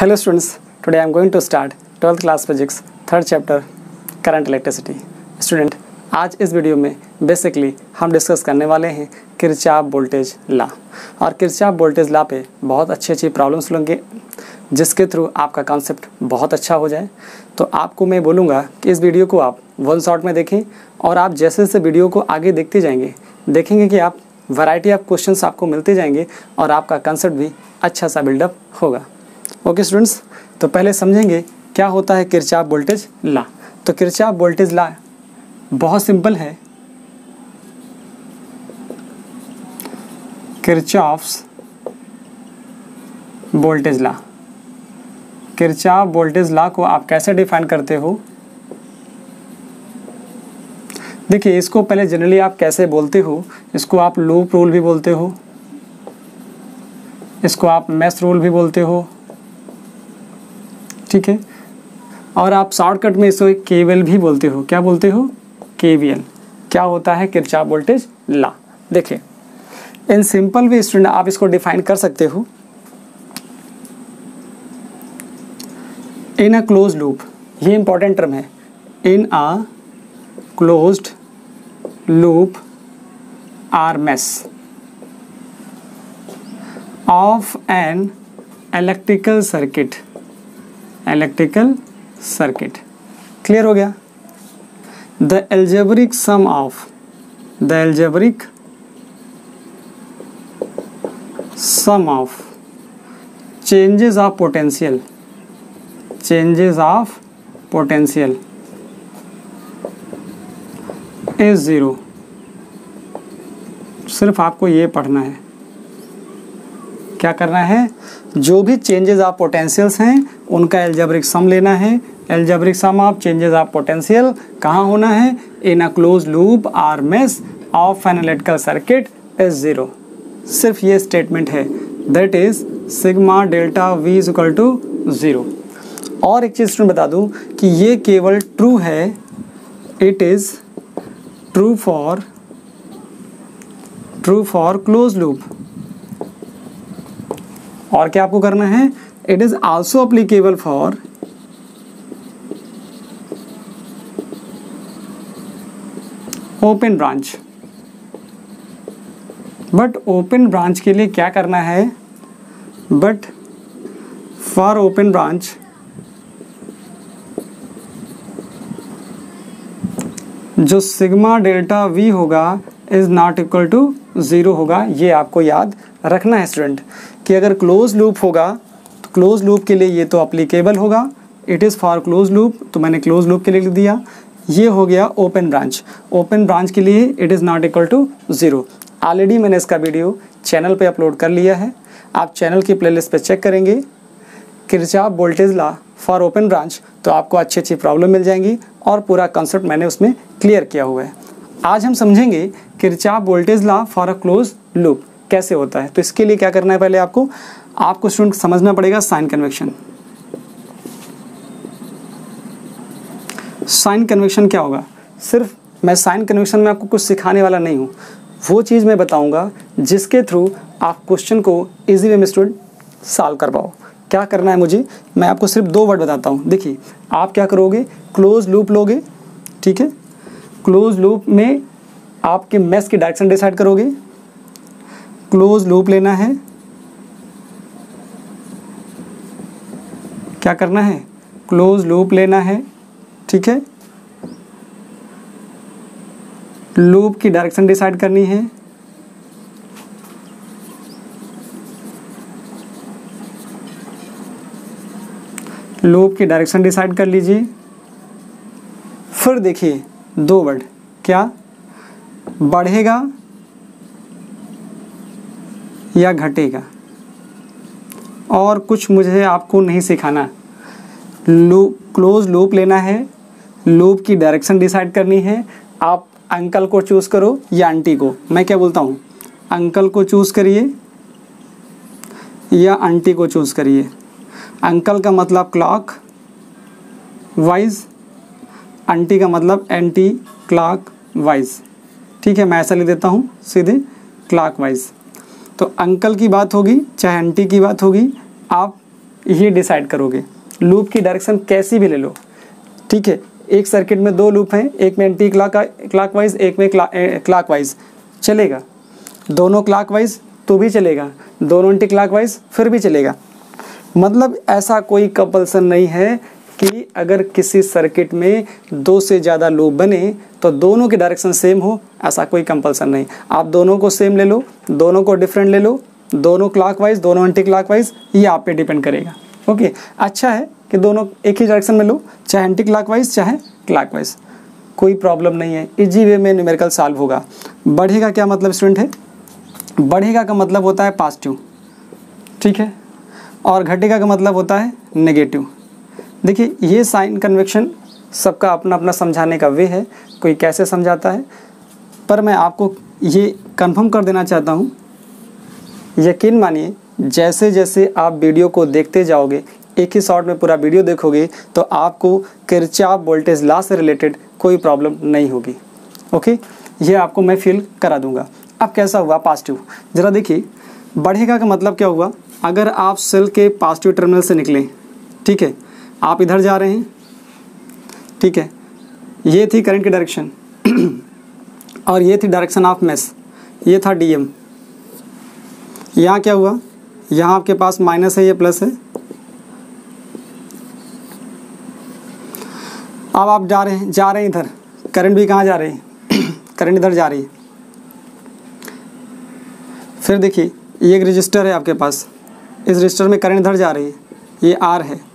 Hello students, today I am going to start 12th class physics third chapter current electricity. Student, आज इस video में basically हम discuss करने वाले हैं किरचाप वोल्टेज ला। और किरचाप वोल्टेज ला पे बहुत अच्छी अच्छी प्रॉब्लम्स लेंगे जिसके थ्रू आपका कॉन्सेप्ट बहुत अच्छा हो जाए। तो आपको मैं बोलूँगा कि इस वीडियो को आप वन शॉट में देखें और आप जैसे जैसे वीडियो को आगे देखते जाएँगे देखेंगे कि आप वैरायटी ऑफ़ क्वेश्चंस आपको मिलते जाएँगे और आपका कंसेप्ट भी अच्छा सा बिल्डअप होगा। ओके स्टूडेंट्स तो पहले समझेंगे क्या होता है किरचाप वोल्टेज ला। तो किरचाप वोल्टेज ला बहुत सिंपल है। किरचाफ्स वोल्टेज ला। किरचाप वोल्टेज ला को आप कैसे डिफाइन करते हो? देखिए, इसको पहले जनरली आप कैसे बोलते हो? इसको आप लूप रूल भी बोलते हो। इसको आप मैस रूल भी बोलते हो। ठीक है? और आप शॉर्टकट में इसको केवल भी बोलते हो। क्या बोलते हो? केवीएल। क्या होता है? Kirchhoff voltage law. देखिए, इन सिंपल वे स्टूडेंट आप इसको डिफाइन कर सकते हो। इन अ क्लोज लूप ये इंपॉर्टेंट टर्म है। In a closed loop or mesh of an electrical circuit electrical circuit clear हो गया? The algebraic sum of the algebraic sum of changes of potential. Changes of potential is zero सिर्फ़ आपको ये पढ़ना है। क्या करना है? जो भी चेंजेस ऑफ़ पोटेंशियल्स हैं, उनका एल्जेब्रिक सम लेना है। Algebraic sum of changes of potential कहाँ होना है? In a close loop or mesh of an electrical circuit is zero सिर्फ़ ये स्टेटमेंट है। That is sigma delta V is equal to zero और एक चीज़ बता दूँ कि ये केवल ट्रू है। It is true for true for close loop और क्या आपको करना है? It is also applicable for open branch but open branch के लिए क्या करना है? बट फॉर ओपन ब्रांच जो सिग्मा डेल्टा वी होगा is not equal to zero होगा। ये आपको याद रखना है स्टूडेंट कि अगर क्लोज लूप होगा तो क्लोज लूप के लिए ये तो अप्लीकेबल होगा। It is for close loop तो मैंने क्लोज लूप के लिए लिख दिया। ये हो गया ओपन ब्रांच ओपन ब्रांच के लिए it is not equal to zero already मैंने इसका वीडियो चैनल पे अपलोड कर लिया है। आप चैनल की प्लेलिस्ट पे चेक करेंगे। Kirchhoff voltage law for open branch तो आपको अच्छी अच्छी प्रॉब्लम मिल जाएँगी और पूरा कंसेप्ट मैंने उसमें क्लियर किया हुआ है। आज हम समझेंगे Kirchhoff voltage law for a close loop कैसे होता है? तो इसके लिए क्या करना है पहले आपको? आपको स्टूडेंट समझना पड़ेगा साइन कन्वेक्शन साइन कन्वेक्शन क्या होगा? सिर्फ़ मैं साइन कन्वेक्शन में आपको कुछ सिखाने वाला नहीं हूँ। वो चीज़ मैं बताऊँगा जिसके थ्रू आप क्वेश्चन को इजी वे में स्टूडेंट सॉल्व कर पाओ। क्या करना है मुझे? मैं आपको सिर्फ़ दो वर्ड बताता हूँ। देखिए, आप क्या करोगे? क्लोज लूप लोगे, ठीक है? क्लोज लूप में आपके मैस की डायरेक्शन डिसाइड करोगे। क्लोज लूप लेना है। क्या करना है? क्लोज लूप लेना है, ठीक है? लूप की डायरेक्शन डिसाइड करनी है। लूप की डायरेक्शन डिसाइड कर लीजिए। फिर देखिए, दो वर्ड क्या? बढ़ेगा या घटेगा। और कुछ मुझे आपको नहीं सिखाना। लूप क्लोज लूप लेना है। लूप की डायरेक्शन डिसाइड करनी है। आप अंकल को चूज़ करो या आंटी को। मैं क्या बोलता हूँ? अंकल को चूज़ करिए या आंटी को चूज़ करिए। अंकल का मतलब क्लॉक वाइज आंटी का मतलब एंटी क्लॉक वाइज ठीक है, मैं ऐसा लिख देता हूँ, सीधे क्लॉक वाइज तो अंकल की बात होगी, चाहे आंटी की बात होगी, आप ये डिसाइड करोगे। लूप की डायरेक्शन कैसी भी ले लो। ठीक है, एक सर्किट में दो लूप हैं, एक में एंटी क्लाक क्लाक वाइज एक में क्लाक वाइज चलेगा। दोनों क्लाक वाइज तो भी चलेगा। दोनों एंटी क्लाक वाइज फिर भी चलेगा। मतलब ऐसा कोई कंपल्सन नहीं है कि अगर किसी सर्किट में दो से ज़्यादा लूप बने तो दोनों की डायरेक्शन सेम हो, ऐसा कोई कंपलसन नहीं। आप दोनों को सेम ले लो, दोनों को डिफरेंट ले लो, दोनों क्लॉकवाइज दोनों एंटी क्लॉकवाइज ये आप पे डिपेंड करेगा। ओके अच्छा है कि दोनों एक ही डायरेक्शन में लो, चाहे एंटी क्लॉकवाइज चाहे क्लॉकवाइज कोई प्रॉब्लम नहीं है इजी वे में न्यूमेरिकल सॉल्व होगा। बढ़ेगा क्या मतलब स्टूडेंट है? बढ़ेगा का मतलब होता है पॉजिटिव ठीक है? और घटेगा का मतलब होता है नेगेटिव देखिए, ये साइन कन्वेक्शन सबका अपना अपना समझाने का वे है, कोई कैसे समझाता है। पर मैं आपको ये कंफर्म कर देना चाहता हूँ। यकीन मानिए जैसे जैसे आप वीडियो को देखते जाओगे, एक ही शॉट में पूरा वीडियो देखोगे तो आपको किरचाप वोल्टेज ला से रिलेटेड कोई प्रॉब्लम नहीं होगी। ओके? ये आपको मैं फील करा दूँगा। अब कैसा हुआ पॉजिटिव ज़रा देखिए, बढ़ेगा का मतलब क्या हुआ? अगर आप सेल के पॉजिटिव टर्मिनल से निकलें, ठीक है? आप इधर जा रहे हैं। ठीक है। ये थी करंट की डायरेक्शन और ये थी डायरेक्शन ऑफ़ मेस ये था डीएम यहाँ क्या हुआ? यहाँ आपके पास माइनस है ये प्लस है? अब आप जा रहे हैं, जा रहे हैं इधर। करंट भी कहाँ जा रही है? करंट इधर जा रही है। फिर देखिए, ये एक रजिस्टर है आपके पास। इस रजिस्टर में करंट इधर जा रही है। ये आर है।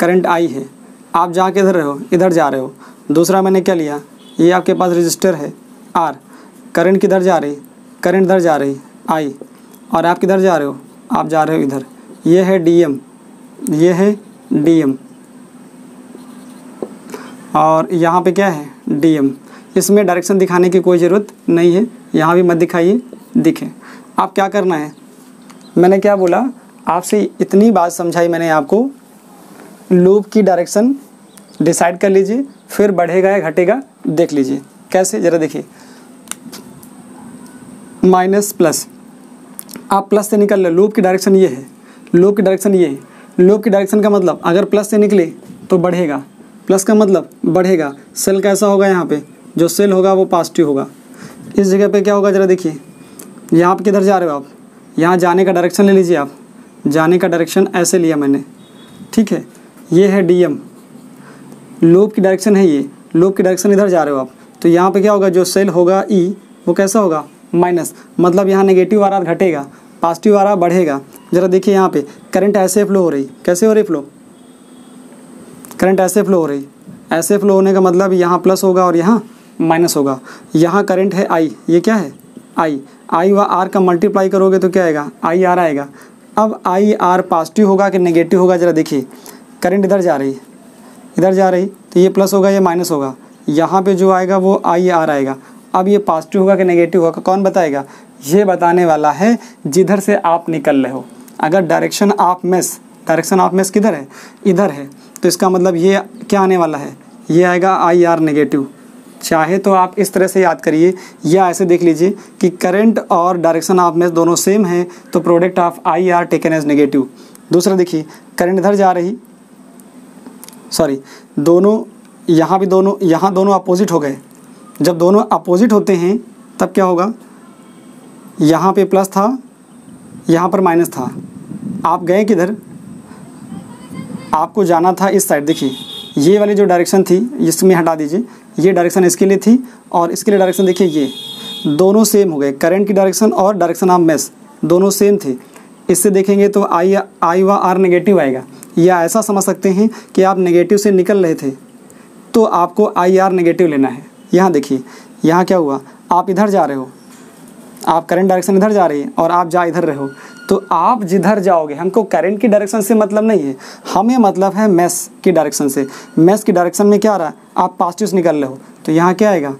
करंट आई है। आप जा के इधर रहे हो इधर जा रहे हो। दूसरा मैंने क्या लिया? ये आपके पास रजिस्टर है। आर, करंट किधर जा रही? करंट इधर जा रही। आई, और आप किधर जा रहे हो? आप जा रहे हो इधर। ये है डीएम। ये है डीएम। और यहाँ पे क्या है? डीएम। इसमें डायरेक्शन दिखाने की कोई ज़रूरत नहीं है। यहाँ भी मत दिखाइए, दिखे। आप क्या करना है? मैंने क्या बोला? आपसे इतनी बात समझाई मैंने आपको। लूप की डायरेक्शन डिसाइड कर लीजिए, फिर बढ़ेगा या घटेगा, देख लीजिए। कैसे? ज़रा देखिए। Minus plus. आप प्लस से निकल लो। लूप की डायरेक्शन ये है। लूप की डायरेक्शन ये है। लूप की डायरेक्शन का मतलब अगर प्लस से निकले तो बढ़ेगा। प्लस का मतलब बढ़ेगा। सेल कैसा होगा यहाँ पे? जो सेल होगा वो पॉजिटिव होगा। इस जगह पे क्या होगा? ज़रा देखिए। यहाँ पे किधर जा रहे हो आप? यहाँ जाने का डायरेक्शन ले लीजिए आप। जाने का डायरेक्शन ऐसे लिया मैंने। ठीक है? ये है डी एम लूप की डायरेक्शन है ये। लूप की डायरेक्शन इधर जा रहे हो आप। तो यहाँ पे क्या होगा? जो सेल होगा ई e, वो कैसा होगा? माइनस मतलब यहाँ नेगेटिव आ रहा घटेगा। पॉजिटिव आ रहा बढ़ेगा। ज़रा देखिए यहाँ पे। करंट ऐसे फ्लो हो रही। कैसे हो रही फ्लो करंट ऐसे फ्लो हो रही। ऐसे फ्लो होने का मतलब यहाँ प्लस होगा और यहाँ माइनस होगा। यहाँ करंट है आई ये क्या है? आई आई व आर का मल्टीप्लाई करोगे तो क्या आएगा? आई आर आएगा। अब आई आर पॉजिटिव होगा कि नेगेटिव होगा? ज़रा देखिए। करंट इधर जा रही इधर जा रही तो ये प्लस होगा, ये माइनस होगा। यहाँ पे जो आएगा, वो आई आर आएगा। अब ये पॉजिटिव होगा कि नेगेटिव होगा, कौन बताएगा? ये बताने वाला है, जिधर से आप निकल रहे हो। अगर direction of mesh direction of mesh किधर है? इधर है। तो इसका मतलब ये क्या आने वाला है? ये आएगा आई आर नेगेटिव चाहे तो आप इस तरह से याद करिए, या ऐसे देख लीजिए कि करंट और डायरेक्शन ऑफ़ मेस दोनों सेम है तो product of I R taken as negative दूसरा देखिए करंट इधर जा रही सॉरी, दोनों, यहाँ भी दोनों, यहाँ दोनों अपोजिट हो गए। जब दोनों अपोजिट होते हैं, तब क्या होगा? यहाँ पे प्लस था, यहाँ पर माइनस था। आप गए किधर? आपको जाना था इस साइड देखिए, ये वाली जो डायरेक्शन थी, इसमें हटा दीजिए। ये डायरेक्शन इसके लिए थी और इसके लिए डायरेक्शन देखिए ये। दोनों सेम हो गए। करंट की डायरेक्शन और डायरेक्शन ऑफ़ मेस दोनों सेम थे। इससे देखेंगे तो आई आई व आर नेगेटिव आएगा। या ऐसा समझ सकते हैं कि आप नेगेटिव से निकल रहे थे। तो आपको आई आर नेगेटिव लेना है। यहाँ देखिए, यहाँ क्या हुआ? आप इधर जा रहे हो। आप करंट डायरेक्शन इधर जा रही है और आप जा इधर रहे हो। तो आप जिधर जाओगे, हमको करंट की डायरेक्शन से मतलब नहीं है। हमें मतलब है मैस की डायरेक्शन से। मैस की डायरेक्शन में क्या आ रहा है? आप पॉजिटिव से निकल रहे हो। तो यहाँ क्या आएगा?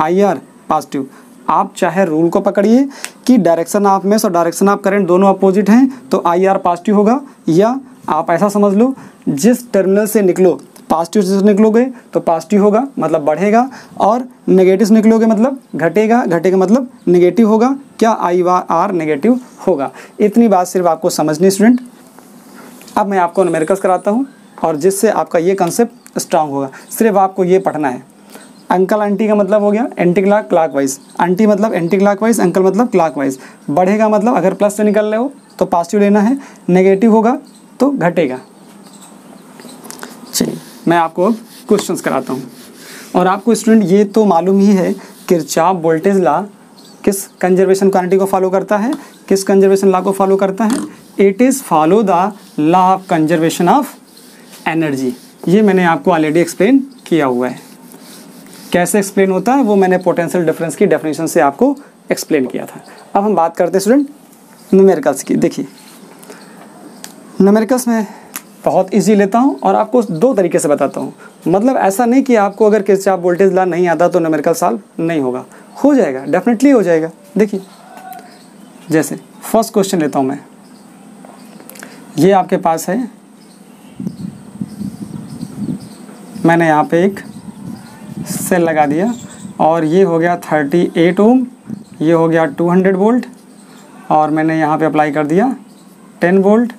आई आर पॉजिटिव आप चाहे रूल को पकड़िए कि डायरेक्शन ऑफ़ मैस और डायरेक्शन ऑफ़ करंट दोनों अपोजिट हैं तो आई आर पॉजिटिव होगा या आप ऐसा समझ लो, जिस टर्मिनल से निकलो पॉजिटिव से निकलोगे तो पॉजिटिव होगा मतलब बढ़ेगा, और नेगेटिव से निकलोगे मतलब घटेगा घटेगा मतलब नेगेटिव होगा, क्या आई वा आर नेगेटिव होगा? इतनी बात सिर्फ़ आपको समझनी स्टूडेंट अब मैं आपको न्यूमेरिकल्स कराता हूँ, और जिससे आपका ये कंसेप्ट स्ट्रांग होगा। सिर्फ़ आपको ये पढ़ना है। अंकल आंटी का मतलब हो गया anti clock clockwise aunty मतलब एंटी क्लाक वाइज अंकल मतलब क्लाक वाइज बढ़ेगा मतलब अगर प्लस से निकल रहे हो तो पॉजिटिव लेना है नेगेटिव होगा तो घटेगा। चलिए, मैं आपको अब क्वेश्चंस कराता हूँ। और आपको स्टूडेंट ये तो मालूम ही है किरचाप वोल्टेज ला किस कंजर्वेशन क्वांटिटी को फॉलो करता है, किस कंजर्वेशन लॉ को फॉलो करता है? It is follow the law of conservation of energy ये मैंने आपको ऑलरेडी एक्सप्लेन किया हुआ है। कैसे एक्सप्लेन होता है? वो मैंने पोटेंशियल डिफरेंस की डेफिनेशन से आपको एक्सप्लेन किया था। अब हम बात करते हैं स्टूडेंट न्यूमेरिकल्स की। देखिए न्यूमेरिकल्स में बहुत इजी लेता हूँ और आपको दो तरीके से बताता हूँ। मतलब ऐसा नहीं कि आपको अगर किसी आप वोल्टेज ला नहीं आता तो नमेरिकल साल नहीं होगा। हो जाएगा डेफिनेटली हो जाएगा। देखिए, जैसे फ़र्स्ट क्वेश्चन लेता हूँ मैं। ये आपके पास है। मैंने यहाँ पे एक सेल लगा दिया और ये हो गया थर्टी एट ओम ये हो गया टू हंड्रेड वोल्ट और मैंने यहाँ पे अप्लाई कर दिया टेन वोल्ट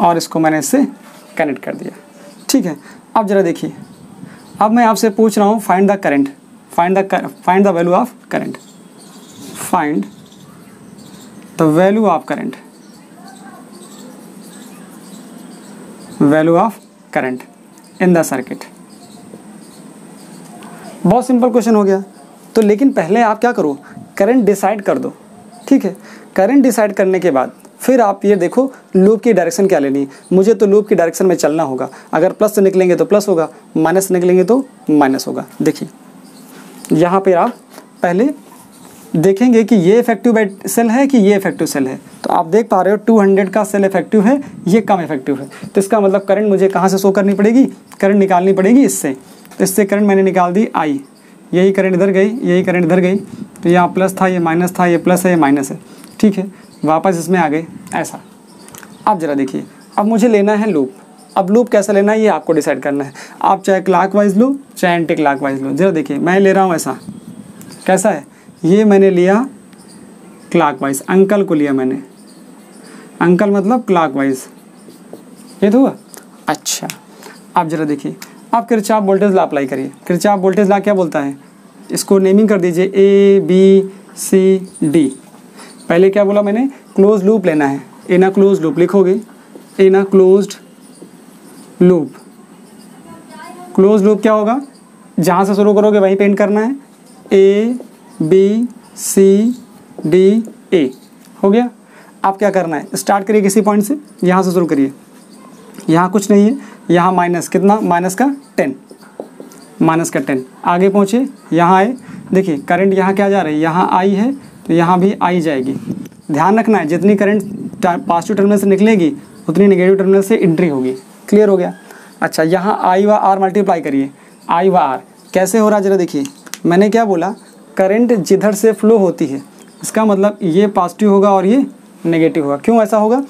और इसको मैंने इससे कनेक्ट कर दिया। ठीक है, अब ज़रा देखिए। अब मैं आपसे पूछ रहा हूँ find the current find the find the value of current find the value of current value of current in the circuit बहुत सिंपल क्वेश्चन हो गया। तो लेकिन पहले आप क्या करो करंट डिसाइड कर दो। ठीक है करंट डिसाइड करने के बाद फिर आप ये देखो लूप की डायरेक्शन क्या लेनी है? मुझे तो लूप की डायरेक्शन में चलना होगा। अगर प्लस से निकलेंगे तो प्लस होगा माइनस से निकलेंगे तो माइनस होगा। देखिए, यहाँ पर आप पहले देखेंगे कि ये इफ़ेक्टिव सेल है कि ये इफ़ेक्टिव सेल है। तो आप देख पा रहे हो 200 का सेल इफ़ेक्टिव है, ये कम इफ़ेक्टिव है। तो इसका मतलब करंट मुझे कहाँ से शो करनी पड़ेगी? करंट निकालनी पड़ेगी इससे। तो इससे करंट मैंने निकाल दी आई यही करंट इधर गई, यही करंट इधर गई। तो यहाँ प्लस था, ये माइनस था, ये प्लस है, ये माइनस है। ठीक है? वापस इसमें आ गए ऐसा। अब ज़रा देखिए। अब मुझे लेना है लूप अब लूप कैसा लेना है, ये आपको डिसाइड करना है। आप चाहे क्लाक वाइज लो, चाहे एंटी क्लाक वाइज लो। ज़रा देखिए, मैं ले रहा हूँ ऐसा। कैसा है? ये मैंने लिया क्लाक वाइज अंकल को लिया मैंने। अंकल मतलब क्लाक वाइज ये तो हुआ? अच्छा। आप ज़रा देखिए। आप किरचाप वोल्टेज ला अप्लाई करिए। किरचाप वोल्टेज ला क्या बोलता है? इसको नेमिंग कर दीजिए ए बी सी डी पहले क्या बोला मैंने? क्लोज लूप लेना है। इन अ क्लोज लूप लिखोगे? In a close loop close loop क्या होगा? जहाँ से शुरू करोगे, वहीं पेंट करना है। ए बी सी डी ए हो गया? आप क्या करना है? स्टार्ट करिए किसी पॉइंट से। यहाँ से शुरू करिए। यहाँ कुछ नहीं है। यहाँ माइनस कितना? माइनस का टेन माइनस का टेन आगे पहुँचे। यहाँ आए। देखिए करंट यहाँ क्या जा रही है? यहाँ आई है। तो यहाँ भी आई जाएगी। ध्यान रखना है, जितनी करंट पॉजिटिव टर्मिनल से निकलेगी, उतनी नेगेटिव टर्मिनल से एंट्री होगी। क्लियर हो गया? अच्छा यहाँ आई व आर मल्टीप्लाई करिए। आई व आर कैसे हो रहा जरा देखिए। मैंने क्या बोला? करंट जिधर से फ्लो होती है, इसका मतलब ये पॉजिटिव होगा और ये नेगेटिव होगा। क्यों ऐसा होगा?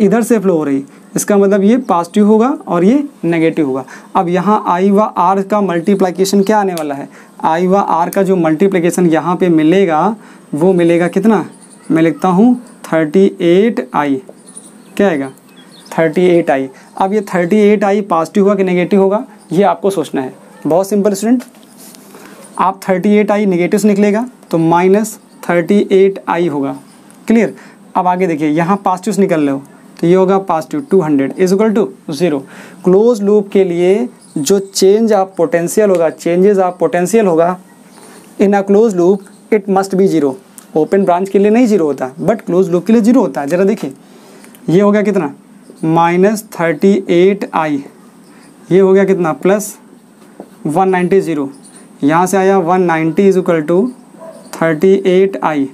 इधर से फ्लो हो रही इसका मतलब ये पॉजिटिव होगा और ये नेगेटिव होगा। अब यहाँ आई व आर का मल्टीप्लाइकेशन क्या आने वाला है? आई व आर का जो मल्टीप्लिकेशन यहाँ पे मिलेगा वो मिलेगा कितना? मैं लिखता हूँ थर्टी एट आई क्या आएगा? थर्टी एट आई अब ये थर्टी एट आई पॉजिटिव होगा कि नेगेटिव होगा? ये आपको सोचना है। बहुत सिंपल स्टूडेंट आप थर्टी एट आई नेगेटिव से निकलेगा तो माइनस थर्टी एट आई होगा। क्लियर अब आगे देखिए, यहाँ पॉजिटिव से निकल रहे हो तो ये होगा positive two hundred is equal to zero close loop के लिए जो चेंज ऑफ़ पोटेंशियल होगा चेंजेस ऑफ़ पोटेंशियल होगा in a close loop it must be zero open branch के लिए नहीं ज़ीरो होता बट क्लोज लूप के लिए ज़ीरो होता है। ज़रा देखिए। ये हो गया कितना? माइनस थर्टी एट आई ये हो गया कितना? प्लस वन नाइन्टी ज़ीरो यहाँ से आया one ninety is equal to thirty eight I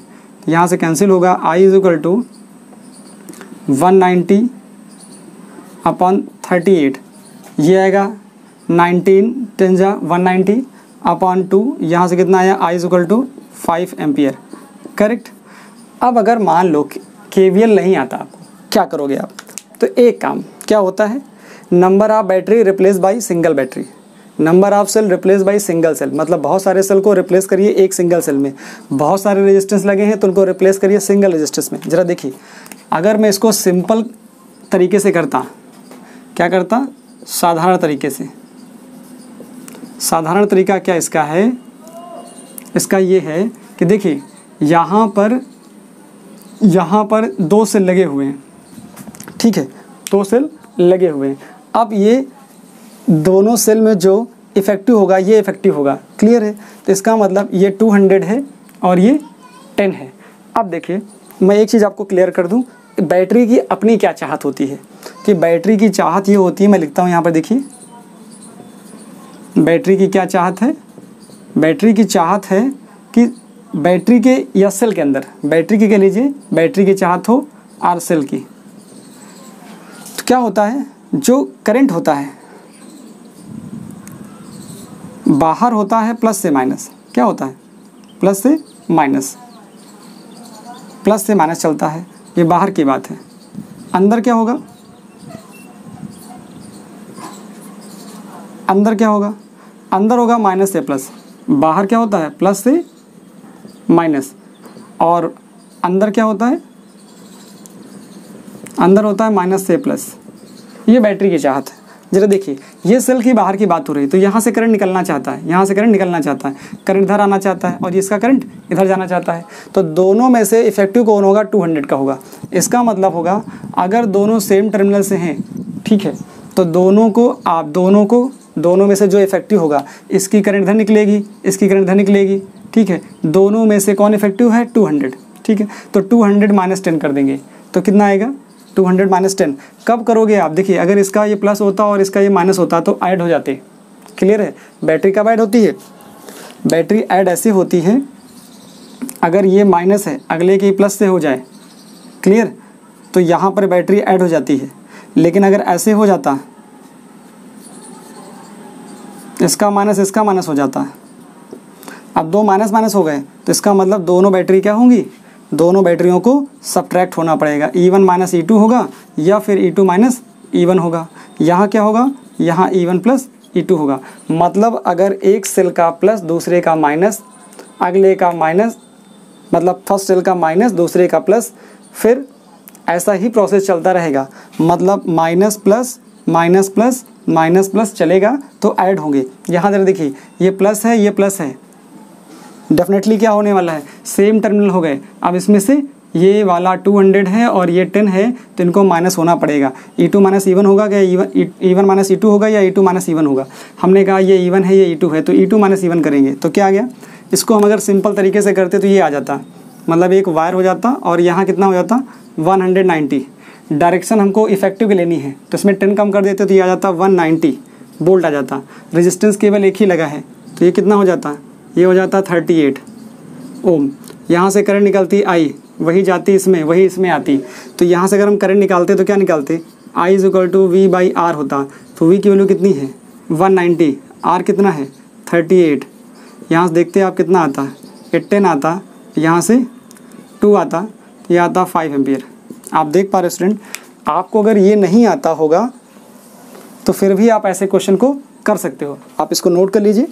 यहाँ से कैंसिल होगा I is equal to one ninety upon thirty eight ये आएगा नाइनटीन टेन जा वन नाइन्टी अपॉन टू यहाँ से कितना आया? I is equal to five ampere correct अब अगर मान लो केवीएल नहीं आता आपको, क्या करोगे आप? तो एक काम, क्या होता है? Number of battery replace by single battery number of cell replace by single cell मतलब बहुत सारे सेल को रिप्लेस करिए एक सिंगल सेल में। बहुत सारे रेजिस्टेंस लगे हैं तो उनको रिप्लेस करिए सिंगल रेजिस्टेंस में। ज़रा देखिए, अगर मैं इसको सिंपल तरीके से करता, क्या करता? साधारण तरीके से। साधारण तरीका क्या इसका है? इसका ये है कि देखिए, यहाँ पर यहाँ पर दो सेल लगे हुए हैं। ठीक है? दो सेल लगे हुए हैं। अब ये दोनों सेल में जो इफ़ेक्टिव होगा, ये इफ़ेक्टिव होगा। क्लियर है? तो इसका मतलब ये 200 है और ये 10 है। अब देखिए, मैं एक चीज़ आपको क्लियर कर दूँ। बैटरी की अपनी क्या चाहत होती है? कि बैटरी की चाहत ये होती है, मैं लिखता हूँ यहाँ पर, देखिए। बैटरी की क्या चाहत है? बैटरी की चाहत है कि बैटरी के या सेल के अंदर, बैटरी की कह लीजिए, बैटरी की चाहत हो आर सेल की। तो क्या होता है? जो करंट होता है, बाहर होता है प्लस से माइनस। क्या होता है? प्लस से माइनस। प्लस से माइनस चलता है। ये बाहर की बात है। अंदर क्या होगा? अंदर क्या होगा? अंदर होगा माइनस से प्लस। बाहर क्या होता है? प्लस से माइनस। और अंदर क्या होता है? अंदर होता है माइनस से प्लस। ये बैटरी की चाहत है। जरा देखिए, ये सेल की बाहर की बात हो रही है तो यहाँ से करंट निकलना चाहता है, यहाँ से करंट निकलना चाहता है। करंट इधर आना चाहता है और इसका करंट इधर जाना चाहता है। तो दोनों में से इफ़ेक्टिव कौन होगा? 200 का होगा। इसका मतलब होगा, अगर दोनों सेम टर्मिनल से हैं, ठीक है तो दोनों को आप, दोनों को दोनों में से जो इफ़ेक्टिव होगा, इसकी करंट इधर निकलेगी, इसकी करंट इधर निकलेगी, ठीक है? दोनों में से कौन इफ़ेक्टिव है? टू ठीक है? तो टू हंड्रेड माइनस टेन कर देंगे। तो कितना आएगा? टू हंड्रेड माइनस टेन कब करोगे आप? देखिए, अगर इसका ये प्लस होता और इसका ये माइनस होता तो ऐड हो जाते। क्लियर है? बैटरी कब ऐड होती है? बैटरी ऐड ऐसे होती है, अगर ये माइनस है, अगले के प्लस से हो जाए। क्लियर तो यहाँ पर बैटरी ऐड हो जाती है। लेकिन अगर ऐसे हो जाता इसका माइनस इसका माइनस हो जाता है। अब दो माइनस माइनस हो गए तो इसका मतलब दोनों बैटरी क्या होंगी? दोनों बैटरियों को सब्ट्रैक्ट होना पड़ेगा। E one minus E two होगा, या फिर E two minus E one होगा। यहाँ क्या होगा? यहाँ E one plus E two होगा। मतलब अगर एक सेल का प्लस दूसरे का माइनस अगले का माइनस मतलब फ़र्स्ट सेल का माइनस दूसरे का प्लस फिर ऐसा ही प्रोसेस चलता रहेगा। मतलब minus plus minus plus minus plus चलेगा तो ऐड होंगे। यहाँ जरा देखिए, ये प्लस है, ये प्लस है। डेफिनेटली क्या होने वाला है? सेम टर्मिनल हो गए। अब इसमें से ये वाला 200 है और ये 10 है तो इनको माइनस होना पड़ेगा। ई टू माइनस ई होगा क्या? ई वन माइनस ई होगा या ई टू माइनस ई होगा? हमने कहा ये ई वन है, ये ई है तो ई टू माइनस ई करेंगे। तो क्या आ गया? इसको हम अगर सिंपल तरीके से करते तो ये आ जाता। मतलब एक वायर हो जाता और यहाँ कितना हो जाता? वन डायरेक्शन हमको इफ़ेक्टिव की लेनी है। तो इसमें टेन कम कर देते तो ये आ जाता वन नाइन्टी बोल्ट आ जाता। रेजिस्टेंस केवल एक ही लगा है तो ये कितना हो जाता? ये हो जाता थर्टी एट ओम। यहाँ से करंट निकलती आई, वही जाती इसमें, वही इसमें आती। तो यहाँ से अगर हम करंट निकालते तो क्या निकालते? I is equal to V by R होता। तो वी की वैल्यू कितनी है? वन नाइन्टी आर कितना है? Thirty eight. यहाँ से देखते आप कितना आता। है टेन आता, यहाँ से टू आता, ये आता फाइव एम्पियर। आप देख पा रहे स्टूडेंट आपको अगर ये नहीं आता होगा तो फिर भी आप ऐसे क्वेश्चन को कर सकते हो। आप इसको नोट कर लीजिए।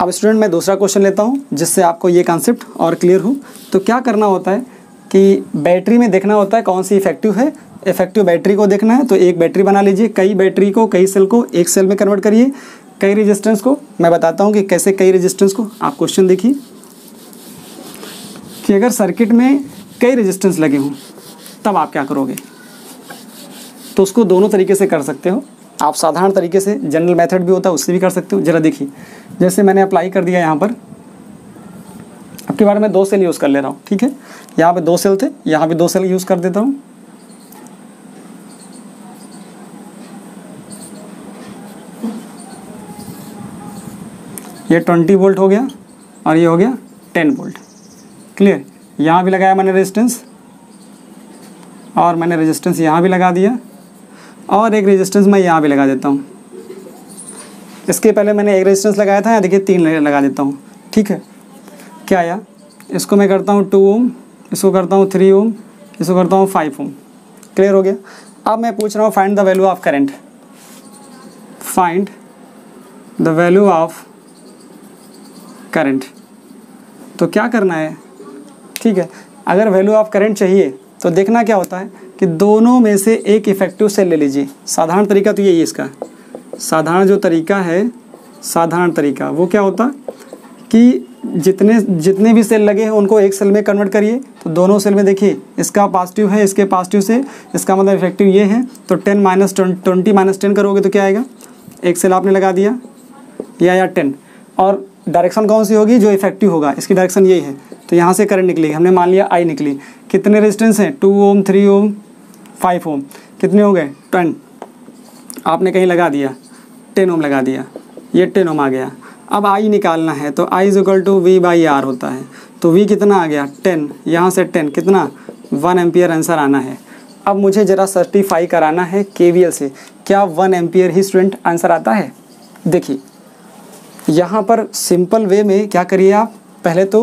अब स्टूडेंट मैं दूसरा क्वेश्चन लेता हूँ, जिससे आपको ये कॉन्सेप्ट और क्लियर हो। तो क्या करना होता है कि बैटरी में देखना होता है कौन सी इफ़ेक्टिव है। इफ़ेक्टिव बैटरी को देखना है तो एक बैटरी बना लीजिए। कई बैटरी को, कई सेल को एक सेल में कन्वर्ट करिए। कई रेजिस्टेंस को, मैं बताता हूँ कि कैसे कई रेजिस्टेंस को। आप क्वेश्चन देखिए। कि अगर सर्किट में कई रेजिस्टेंस लगे हों, तब आप क्या करोगे? तो उसको दोनों तरीके से कर सकते हो। आप साधारण तरीके से जनरल मेथड भी होता है, उससे भी कर सकते हो। ज़रा देखिए, जैसे मैंने अप्लाई कर दिया यहाँ पर। अब के बारे में दो सेल यूज़ कर ले रहा हूँ, ठीक है? यहाँ पे दो सेल थे, यहाँ भी दो सेल यूज़ कर देता हूँ। ये ट्वेंटी वोल्ट हो गया और ये हो गया टेन वोल्ट क्लियर यहाँ भी लगाया मैंने रेजिस्टेंस और मैंने रेजिस्टेंस यहाँ भी लगा दिया और एक रेजिस्टेंस मैं यहाँ भी लगा देता हूँ। इसके पहले मैंने एक रेजिस्टेंस लगाया था या देखिए तीन लगा देता हूँ। ठीक है? क्या आया? इसको मैं करता हूँ टू ओम इसको करता हूँ थ्री ओम इसको करता हूँ फाइव ओम क्लियर हो गया? अब मैं पूछ रहा हूँ find the value of current find the value of current तो क्या करना है? ठीक है, अगर वैल्यू ऑफ़ करंट चाहिए तो देखना क्या होता है कि दोनों में से एक इफ़ेक्टिव सेल ले लीजिए। साधारण तरीका तो यही है इसका। साधारण जो तरीका है, साधारण तरीका, वो क्या होता कि जितने जितने भी सेल लगे हैं, उनको एक सेल में कन्वर्ट करिए तो दोनों सेल में देखिए, इसका पॉजिटिव है, इसके पॉजिटिव से, इसका मतलब इफ़ेक्टिव ये है तो ten minus twenty minus ten करोगे तो क्या आएगा? एक सेल आपने लगा दिया, या आया टेन और डायरेक्शन कौन सी होगी? जो इफ़ेक्टिव होगा। इसकी डायरेक्शन यही है। तो यहाँ से करंट निकलेगी हमने मान लिया आई निकली। कितने रेजिस्टेंस हैं? Two ohm three ohm five ohm कितने हो गए? टेन आपने कहीं लगा दिया। टेन ओम लगा दिया। ये टेन ओम आ गया। अब आई निकालना है तो I is equal to V by R होता है। तो वी कितना आ गया? टेन यहाँ से टेन कितना? वन एम्पियर आंसर आना है। अब मुझे ज़रा सर्टिफाई कराना है के से। क्या वन एम्पियर ही स्टूडेंट आंसर आता है? देखिए, यहाँ पर सिंपल वे में क्या करिए आप? पहले तो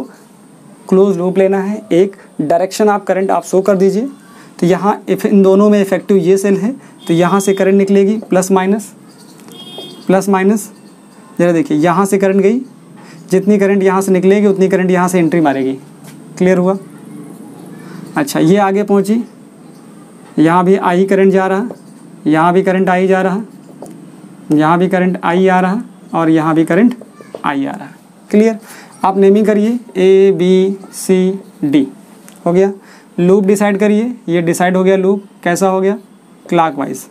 क्लोज लूप लेना है। एक डायरेक्शन आप करंट आप शो कर दीजिए। तो यहाँ इन दोनों में इफ़ेक्टिव ये सेल है। तो यहाँ से करंट निकलेगी प्लस माइनस प्लस माइनस ज़रा देखिए, यहाँ से करंट गई। जितनी करंट यहाँ से निकलेगी, उतनी करंट यहाँ से एंट्री मारेगी। क्लियर हुआ? अच्छा ये आगे पहुँची। यहाँ भी आई करंट जा रहा। यहाँ भी करंट आई जा रहा। यहाँ भी करंट आई आ रहा और यहाँ भी करंट आई आ रहा। क्लियर आप नेमिंग करिए ए बी सी डी हो गया? लूप डिसाइड करिए। ये डिसाइड हो गया लूप कैसा हो गया? क्लॉकवाइज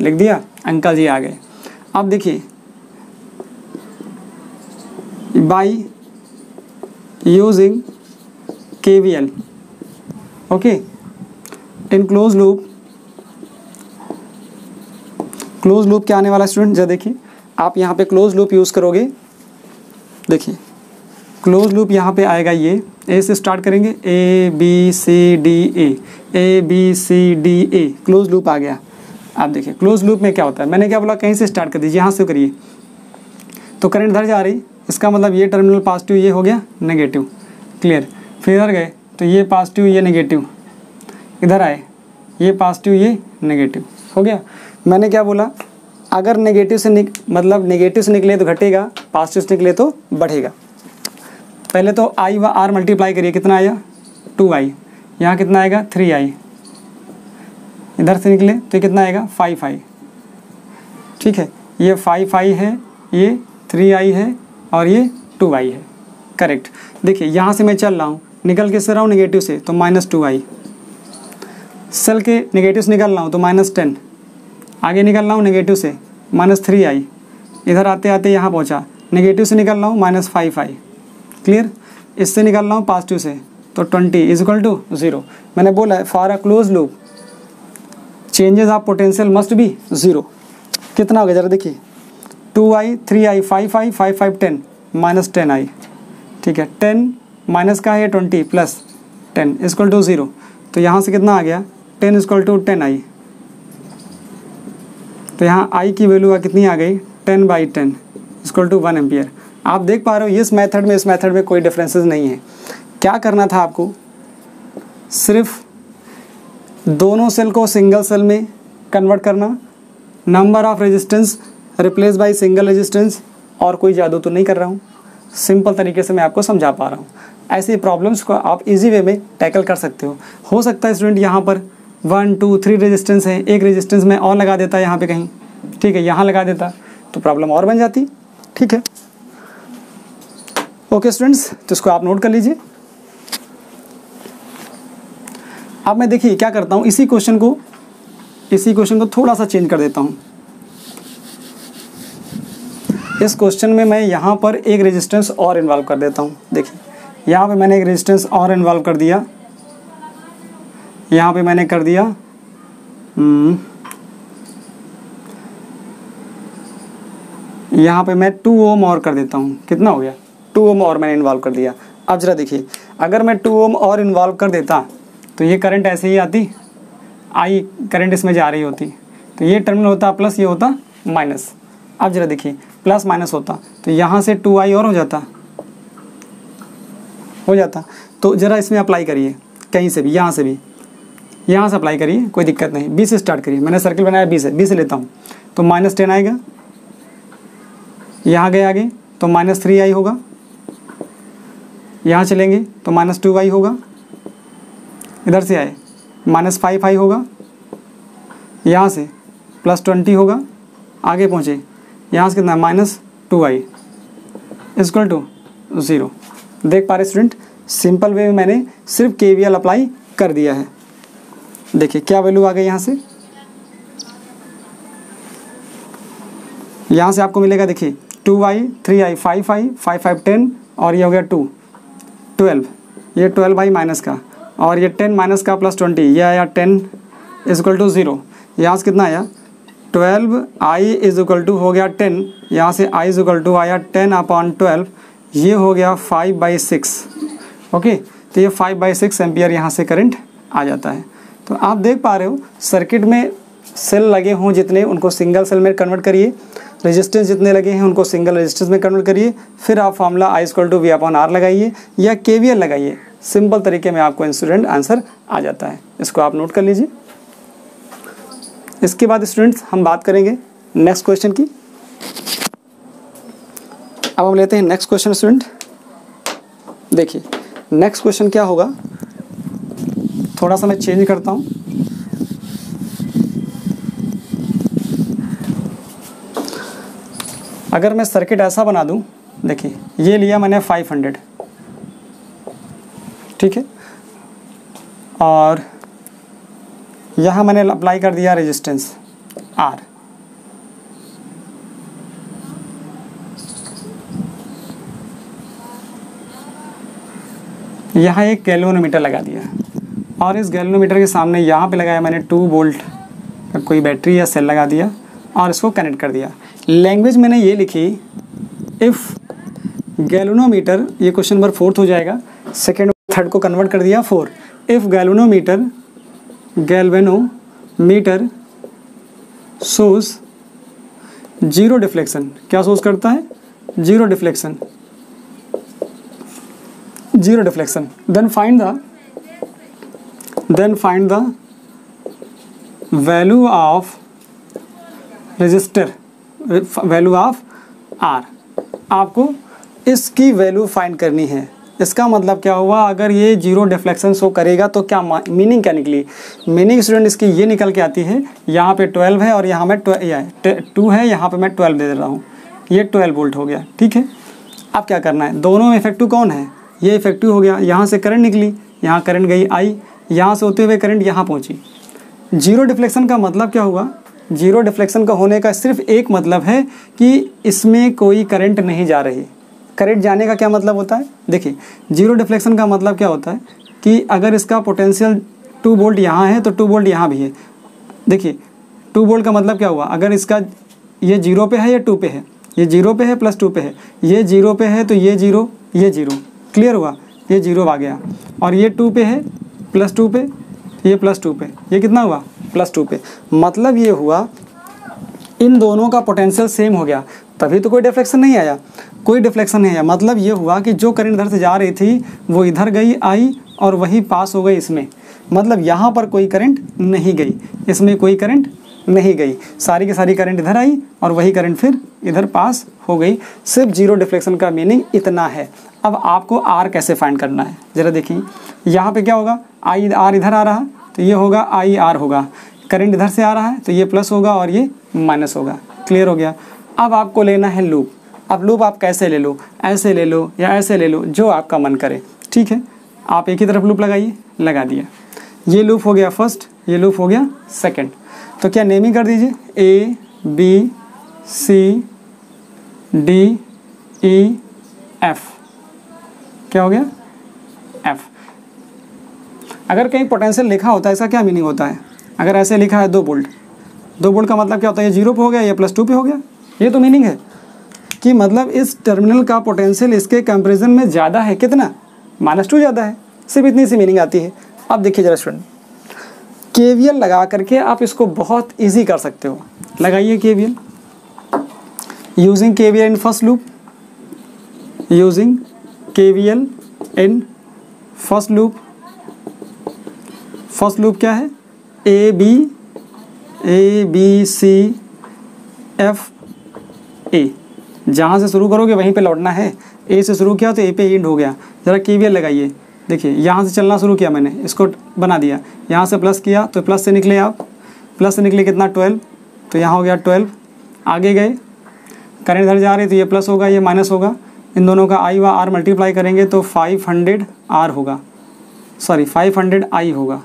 लिख दिया? अंकल जी आ गए। अब देखिए। By using KVL okay? In closed loop close loop close loop क्या आने वाला स्टूडेंट जरा देखिए। आप यहाँ पे क्लोज लूप यूज़ करोगे। देखिए। क्लोज लूप यहाँ पे आएगा ये। ए से स्टार्ट करेंगे। A B C D A A B C D A close loop आ गया। आप देखिए क्लोज लूप में क्या होता है? मैंने क्या बोला? कहीं से स्टार्ट कर दीजिए, यहाँ से करिए। तो करंट धर जा रही। इसका मतलब ये टर्मिनल पॉजिटिव ये हो गया नेगेटिव क्लियर फिर इधर गए तो ये पॉजिटिव ये नेगेटिव इधर आए, ये पॉजिटिव ये नेगेटिव हो गया? मैंने क्या बोला? अगर नेगेटिव से निक मतलब नेगेटिव से निकले तो घटेगा पॉजिटिव से निकले तो बढ़ेगा। पहले तो आई व आर मल्टीप्लाई करिए, कितना आया टू आई यहाँ कितना आएगा? थ्री आई इधर से निकले तो कितना आएगा? फाइव आई ठीक है, ये फाइव आई है, ये थ्री आई है और ये टू आई है। करेक्ट देखिए, यहाँ से मैं चल रहा हूँ, निकल के से रहा हूँ निगेटिव से तो माइनस टू आई सेल के निगेटिव से निकल रहा हूँ तो माइनस टेन आगे निकल रहा हूँ निगेटिव से माइनस थ्री आई इधर आते आते यहाँ पहुँचा नेगेटिव से निकल रहा हूँ माइनस फाइव आई क्लियर इससे निकल रहा हूँ पॉजिटिव से। तो twenty is equal to zero मैंने बोला है for a close loop changes of potential must be zero कितना हो गया? ज़रा देखिए। Two I three I five I five five ten minus ten I ठीक है? टेन माइनस का है twenty plus ten is equal to zero तो यहाँ से कितना आ गया? Ten is equal to ten I तो यहाँ आई की वैल्यू कितनी आ गई? Ten by ten is equal to one ampere आप देख पा रहे हो, इस मेथड में, इस मेथड में कोई डिफरेंसेस नहीं है। क्या करना था आपको? सिर्फ़ दोनों सेल को सिंगल सेल में कन्वर्ट करना number of resistance replace by single resistance और कोई जादू तो नहीं कर रहा हूँ। सिंपल तरीके से मैं आपको समझा पा रहा हूँ। ऐसी प्रॉब्लम्स को आप इजी वे में टैकल कर सकते हो। हो सकता है स्टूडेंट यहाँ पर वन टू थ्री रेजिस्टेंस है, एक रेजिस्टेंस में और लगा देता यहाँ पे कहीं। ठीक है, यहाँ लगा देता तो प्रॉब्लम और बन जाती। ठीक है? ओके स्टूडेंट्स तो इसको आप नोट कर लीजिए। अब मैं देखिए क्या करता हूँ इसी क्वेश्चन को इसी क्वेश्चन को थोड़ा सा चेंज कर देता हूँ। इस क्वेश्चन में मैं यहाँ पर एक रेजिस्टेंस और इन्वॉल्व कर देता हूँ। देखिए यहाँ पे मैंने एक रेजिस्टेंस और इन्वॉल्व कर दिया। यहाँ पे मैंने कर दिया हम्म, यहाँ पे मैं टू ओम और कर देता हूँ। कितना हो गया? टू ओम और मैंने इन्वॉल्व कर दिया। अब ज़रा देखिए, अगर मैं टू ओम और इन्वॉल्व कर देता तो ये करंट ऐसे ही आती आई करंट इसमें जा रही होती तो ये टर्मिनल होता प्लस ये होता माइनस अब ज़रा देखिए प्लस माइनस होता तो यहाँ से टू आई और हो जाता। हो जाता। तो ज़रा इसमें अप्लाई करिए, कहीं से भी, यहाँ से भी। यहाँ से अप्लाई करिए, कोई दिक्कत नहीं। बी से स्टार्ट करिए। मैंने सर्किल बनाया बी से बी से लेता हूँ। तो माइनस टेन आएगा। यहाँ गए आगे तो माइनस थ्री आई होगा। यहाँ चलेंगे तो माइनस टू वाई होगा। इधर से आए, माइनस फाइव आई होगा। यहाँ से प्लस ट्वेंटी होगा। आगे पहुँचे, यहाँ से कितना minus two I is equal to zero. देख पा रहे स्टूडेंट सिंपल वे में मैंने सिर्फ़ के वी एल अप्लाई कर दिया है। देखिए, क्या वैल्यू आ गई यहाँ से? यहाँ से आपको मिलेगा, देखिए two I three I five I five five ten और ये हो गया टू ट्वेल्व। ये ट्वेल्व आई माइनस का। और ये टेन माइनस का प्लस ट्वेंटी, ये आया ten is equal to zero. यहाँ से कितना आया? Twelve I is equal to हो गया टेन। यहाँ से आई इज़ इक्वल टू आया टेन अपॉन ट्वेल्व। ये हो गया फाइव बाई सिक्स। ओके? तो ये फाइव बाई सिक्स एम्पियर यहाँ से करंट आ जाता है। तो आप देख पा रहे हो, सर्किट में सेल लगे हों जितने, उनको सिंगल सेल में कन्वर्ट करिए। रेजिस्टेंस जितने लगे हैं, उनको सिंगल रेजिस्टेंस में कन्वर्ट करिए। फिर आप formula I is equal to V upon R लगाइए या के वी एल लगाइए। सिंपल तरीके में आपको इंस्टूडेंट आंसर आ जाता है। इसको आप नोट कर लीजिए। इसके बाद स्टूडेंट्स हम बात करेंगे नेक्स्ट क्वेश्चन की। अब हम लेते हैं नेक्स्ट क्वेश्चन स्टूडेंट देखिए नेक्स्ट क्वेश्चन क्या होगा? थोड़ा सा मैं चेंज करता हूँ। अगर मैं सर्किट ऐसा बना दूँ, देखिए, ये लिया मैंने 500 ठीक है? और यहाँ मैंने अप्लाई कर दिया रेजिस्टेंस आर यहाँ एक गैल्वेनोमीटर लगा दिया। और इस गैल्वेनोमीटर के सामने यहाँ पे लगाया मैंने टू वोल्ट का कोई बैटरी या सेल लगा दिया, और इसको कनेक्ट कर दिया। लैंग्वेज मैंने ये लिखी इफ़ गैल्वेनोमीटर ये क्वेश्चन नंबर फोर्थ हो जाएगा सेकेंड थर्ड को कन्वर्ट कर दिया four if galvanometer galvanometer shows zero deflection क्या सोज करता है? Zero deflection zero deflection then find the then find the value of resistor value of R आपको इसकी वैल्यू फाइंड करनी है। इसका मतलब क्या हुआ? अगर ये ज़ीरो डिफ्लेक्शन शो करेगा तो क्या मीनिंग क्या निकली? मीनिंग स्टूडेंट इसकी ये निकल के आती है, यहाँ पे ट्वेल्व है और यहाँ में टू है, यहाँ पे मैं ट्वेल्व दे रहा हूँ। ये ट्वेल्व वोल्ट हो गया, ठीक है? अब क्या करना है? दोनों में इफ़ेक्टिव कौन है? ये इफ़ेक्टिव हो गया। यहाँ से करंट निकली, यहाँ करंट गई आई यहाँ से होते हुए करंट यहाँ पहुँची। ज़ीरो डिफ्लेक्शन का मतलब क्या हुआ? ज़ीरो डिफ्लेक्शन का होने का सिर्फ़ एक मतलब है कि इसमें कोई करंट नहीं जा रही। करंट जाने का क्या मतलब होता है? देखिए, ज़ीरो डिफ्लेक्शन का मतलब क्या होता है कि अगर इसका पोटेंशियल टू वोल्ट यहाँ है तो टू वोल्ट यहाँ भी है। देखिए, टू वोल्ट का मतलब क्या हुआ? अगर इसका ये ज़ीरो पे है, या टू पे है। ये ज़ीरो पे है प्लस टू पे है। ये ज़ीरो पे है तो ये ज़ीरो ये ज़ीरो। क्लियर हुआ? ये ज़ीरो आ गया। और ये टू पे है, प्लस टू पे, ये प्लस टू पे। ये कितना हुआ? प्लस टू पे। मतलब ये हुआ, इन दोनों का पोटेंशियल सेम हो गया। तभी तो कोई डिफ्लेक्शन नहीं आया। कोई डिफ्लेक्शन नहीं आया। मतलब ये हुआ कि जो करंट इधर से जा रही थी, वो इधर गई, आई और वही पास हो गई इसमें। मतलब यहाँ पर कोई करंट नहीं गई। इसमें कोई करंट नहीं गई। सारी की सारी करंट इधर आई और वही करंट फिर इधर पास हो गई। सिर्फ़ ज़ीरो डिफ्लेक्शन का मीनिंग इतना है। अब आपको आर कैसे फाइंड करना है? ज़रा देखिए। यहाँ पे क्या होगा? आई आर इधर आ रहा। तो ये होगा आई आर होगा। करंट इधर से आ रहा है तो ये प्लस होगा और ये माइनस होगा। क्लियर हो गया? अब आपको लेना है लूप अब लूप आप कैसे ले लो? ऐसे ले लो या ऐसे ले लो, जो आपका मन करे। ठीक है? आप एक ही तरफ़ लूप लगाइए, लगा दिया। ये लूप हो गया फ़र्स्ट ये लूप हो गया सेकंड तो क्या नेमिंग कर दीजिए? A B C D E F क्या हो गया? अगर कहीं पोटेंशियल लिखा होता है, इसका क्या मीनिंग होता है? अगर ऐसे लिखा है दो बोल्ट दो बोल्ट का मतलब क्या होता है? ये ज़ीरो पे हो गया, या प्लस टू पे हो गया? ये तो मीनिंग है। कि मतलब इस टर्मिनल का पोटेंशियल इसके कंपेरिजन में ज़्यादा है, कितना? माइनस टू ज़्यादा है। सिर्फ़ इतनी सी मीनिंग आती है। अब देखिए जरा स्टूडेंट के लगा करके आप इसको बहुत ईजी कर सकते हो। लगाइए K V L using K V L in first loop using K V L in first loop first loop क्या है? A B A B C F A जहाँ से शुरू करोगे, वहीं पे लौटना है। ए से शुरू किया तो ए पे एंड हो गया। ज़रा के लगाइए। देखिए, यहाँ से चलना शुरू किया मैंने। इसको बना दिया। यहाँ से प्लस किया तो प्लस से निकले आप। प्लस से निकले कितना? ट्वेल्व तो यहाँ हो गया ट्वेल्व आगे गए। करंट इधर जा रही तो ये प्लस होगा, ये माइनस होगा। इन दोनों का आई व आर मल्टीप्लाई करेंगे तो फाइव हंड्रेड आर होगा। सॉरी फाइव हंड्रेड आई होगा।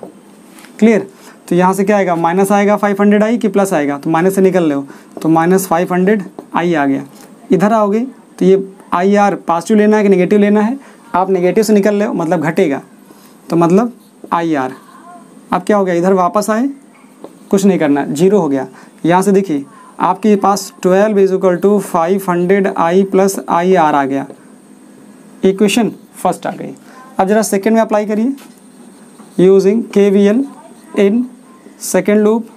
क्लियर तो यहाँ से क्या आएगा? माइनस आएगा फाइव हंड्रेड आई कि प्लस आएगा? तो माइनस से निकल हो। तो माइनस फाइव हंड्रेड आई आ गया। इधर आओगे तो ये आई आर पॉजिटिव लेना है कि नेगेटिव लेना है? आप नेगेटिव से निकल हो मतलब घटेगा। तो मतलब आई आर अब क्या हो गया? इधर वापस आए। कुछ नहीं करना। ज़ीरो हो गया। यहाँ से देखिए, आपके पास twelve is equal to five hundred I plus I R आ गया। इक्वेशन फ़र्स्ट आ गई। अब जरा सेकेंड में अप्लाई करिए। Using K V L in second loop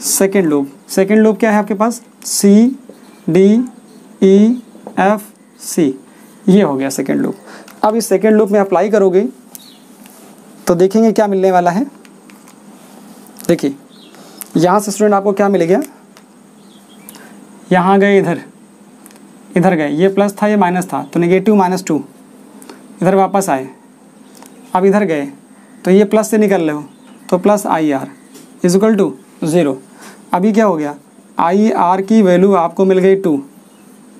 second loop second loop क्या है आपके पास? सी डी ई एफ़ सी ये हो गया सेकेंड लूप अब इस सेकेंड लूप में अप्लाई करोगे तो देखेंगे क्या मिलने वाला है। देखिए, यहाँ से स्टूडेंट आपको क्या मिल गया यहाँ गए इधर। इधर गए। ये प्लस था, ये माइनस था तो नेगेटिव माइनस टू इधर वापस आए। अब इधर गए। तो ये प्लस से निकल रहे हो। तो plus I R is equal to zero अभी क्या हो गया? आई आर की वैल्यू आपको मिल गई टू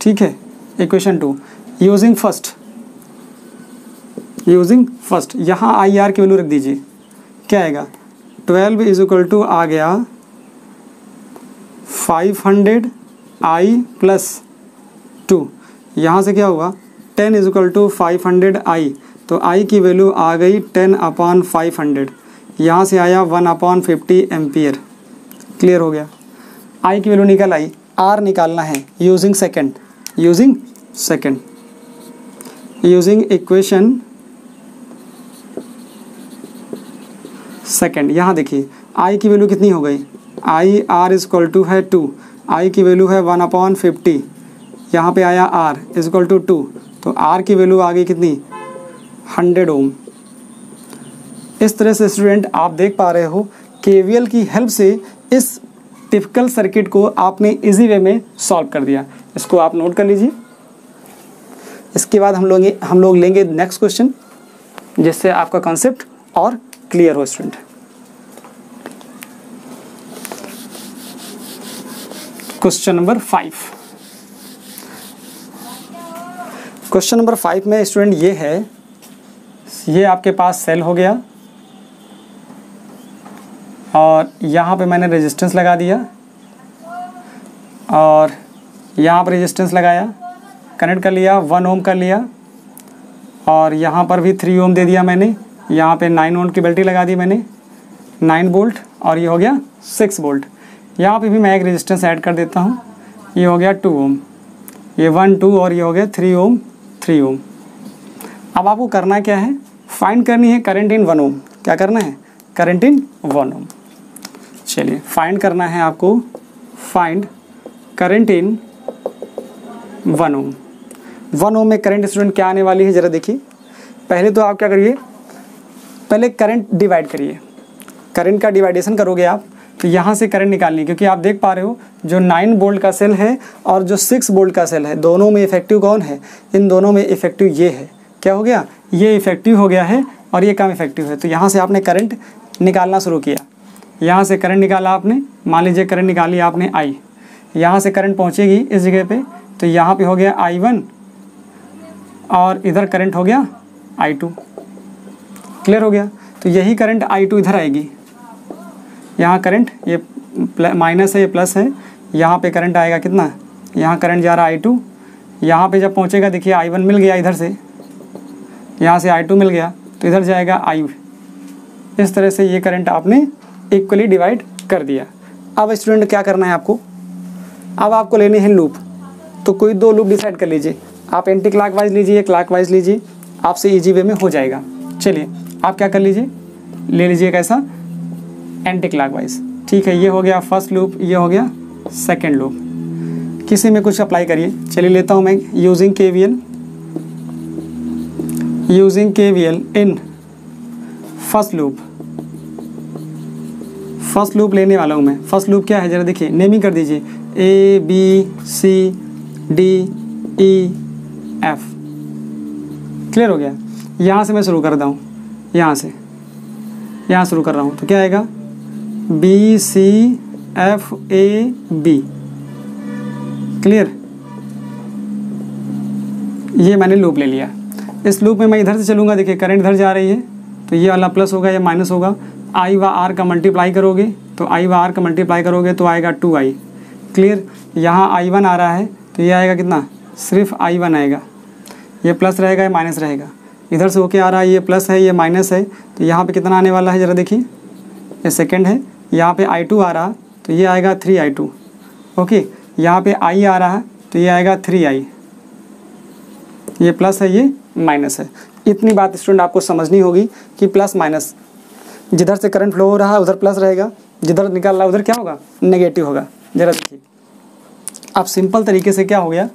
ठीक है? Equation two using first using first यहाँ आई आर की वैल्यू रख दीजिए। क्या आएगा? ट्वेल्व इज़ इक्वल टू आ गया five hundred I plus two यहाँ से क्या हुआ ten is equal to five hundred I तो आई की वैल्यू आ गई टेन अपॉन फाइव हंड्रेड यहाँ से आया one upon fifty ampere clear हो गया. आई की वैल्यू निकल आई. आर निकालना है. Using second using second using equation second यहाँ देखिए. आई की वैल्यू कितनी हो गई? I R is equal to है टू आई की वैल्यू है वन अपॉन फिफ्टी यहाँ पे आया R is equal to two two R की वैल्यू आ गई कितनी? Hundred ohm. इस तरह से स्टूडेंट आप देख पा रहे हो, केवीएल की हेल्प से इस टिपिकल सर्किट को आपने इजी वे में सॉल्व कर दिया। इसको आप नोट कर लीजिए। इसके बाद हम लोग हम लोग लेंगे नेक्स्ट क्वेश्चन जिससे आपका कॉन्सेप्ट और क्लियर हो student question number five question number five में स्टूडेंट ये है ये आपके पास सेल हो गया। और यहाँ पे मैंने रेजिस्टेंस लगा दिया। और यहाँ पर रेजिस्टेंस लगाया कनेक्ट कर लिया वन ओम कर लिया। और यहाँ पर भी थ्री ओम दे दिया मैंने। यहाँ पे नाइन ओम की बेल्टी लगा दी मैंने। नाइन बोल्ट और ये हो गया सिक्स बोल्ट यहाँ पे भी मैं एक रेजिस्टेंस ऐड कर देता हूँ। ये हो गया टू ओम ये वन टू और ये हो गया थ्री ओम थ्री ओम अब आपको करना क्या है? फाइंड करनी है करंट इन वन ओम क्या करना है? करंट इन वन ओम चलिए फाइंड करना है आपको। Find current in one ohm one ohm में करंट स्टूडेंट क्या आने वाली है? ज़रा देखिए। पहले तो आप क्या करिए? पहले करंट डिवाइड करिए। करंट का डिवाइडेशन करोगे आप तो यहाँ से करंट निकालनी क्योंकि आप देख पा रहे हो, जो नाइन बोल्ट का सेल है और जो सिक्स बोल्ट का सेल है, दोनों में इफ़ेक्टिव कौन है? इन दोनों में इफ़ेक्टिव ये है। क्या हो गया? ये इफ़ेक्टिव हो गया है और ये कम इफ़ेक्टिव है। तो यहाँ से आपने करंट निकालना शुरू किया। यहाँ से करंट निकाला आपने। मान लीजिए करंट निकाली आपने आई यहाँ से करंट पहुँचेगी इस जगह पे। तो यहाँ पे हो गया आई वन और इधर करंट हो गया आई टू क्लियर हो गया? तो यही करंट आई टू इधर आएगी। यहाँ करंट ये माइनस है, ये प्लस है। यहाँ पे करंट आएगा कितना? यहाँ करंट जा रहा आई टू यहाँ पर जब पहुँचेगा, देखिए आई वन मिल गया इधर से। यहाँ से आई टू मिल गया तो इधर जाएगा आई इस तरह से ये करंट आपने इक्वली डिवाइड कर दिया। अब स्टूडेंट क्या करना है आपको? अब आपको लेने हैं लूप तो कोई दो लूप डिसाइड कर लीजिए। आप एंटी क्लाक वाइज लीजिए क्लाक वाइज लीजिए, आपसे ईजी वे में हो जाएगा। चलिए, आप क्या कर लीजिए? ले लीजिए कैसा एंटी क्लाक वाइज ठीक है, ये हो गया फ़र्स्ट लूप ये हो गया सेकेंड लूप किसी में कुछ अप्लाई करिए। चलिए लेता हूँ मैं using K V L V L in first loop first loop लेने वाला हूँ मैं। फ़र्स्ट लूप क्या है? ज़रा देखिए। नेमिंग कर दीजिए। A B C D E F clear हो गया? यहाँ से मैं शुरू करता हूँ। यहाँ से। यहाँ शुरू कर रहा हूँ। तो क्या आएगा? B C F A B clear ये मैंने लूप ले लिया। इस लूप में मैं इधर से चलूँगा, देखिए करंट इधर जा रही है तो ये वाला प्लस होगा, या माइनस होगा। आई व आर का मल्टीप्लाई करोगे तो आई व आर का मल्टीप्लाई करोगे तो आएगा टू आई क्लियर यहाँ आई वन आ रहा है तो ये आएगा कितना? सिर्फ़ आई वन आएगा। ये प्लस रहेगा, या माइनस रहेगा। इधर से होके आ रहा है, ये प्लस है, ये माइनस है तो यहाँ पे कितना आने वाला है, ज़रा देखिए। ये सेकेंड है, यहाँ पे आई टू आ रहा तो ये आएगा थ्री आई टू ओके यहाँ पे आई आ रहा है तो ये आएगा थ्री आई ये प्लस है, ये माइनस है। इतनी बात स्टूडेंट आपको समझनी होगी कि प्लस माइनस। जिधर से करंट फ्लो हो रहा है उधर प्लस रहेगा। जिधर निकल रहा है उधर क्या होगा? नेगेटिव होगा। जरा देखिए। अब सिंपल तरीके से क्या हो गया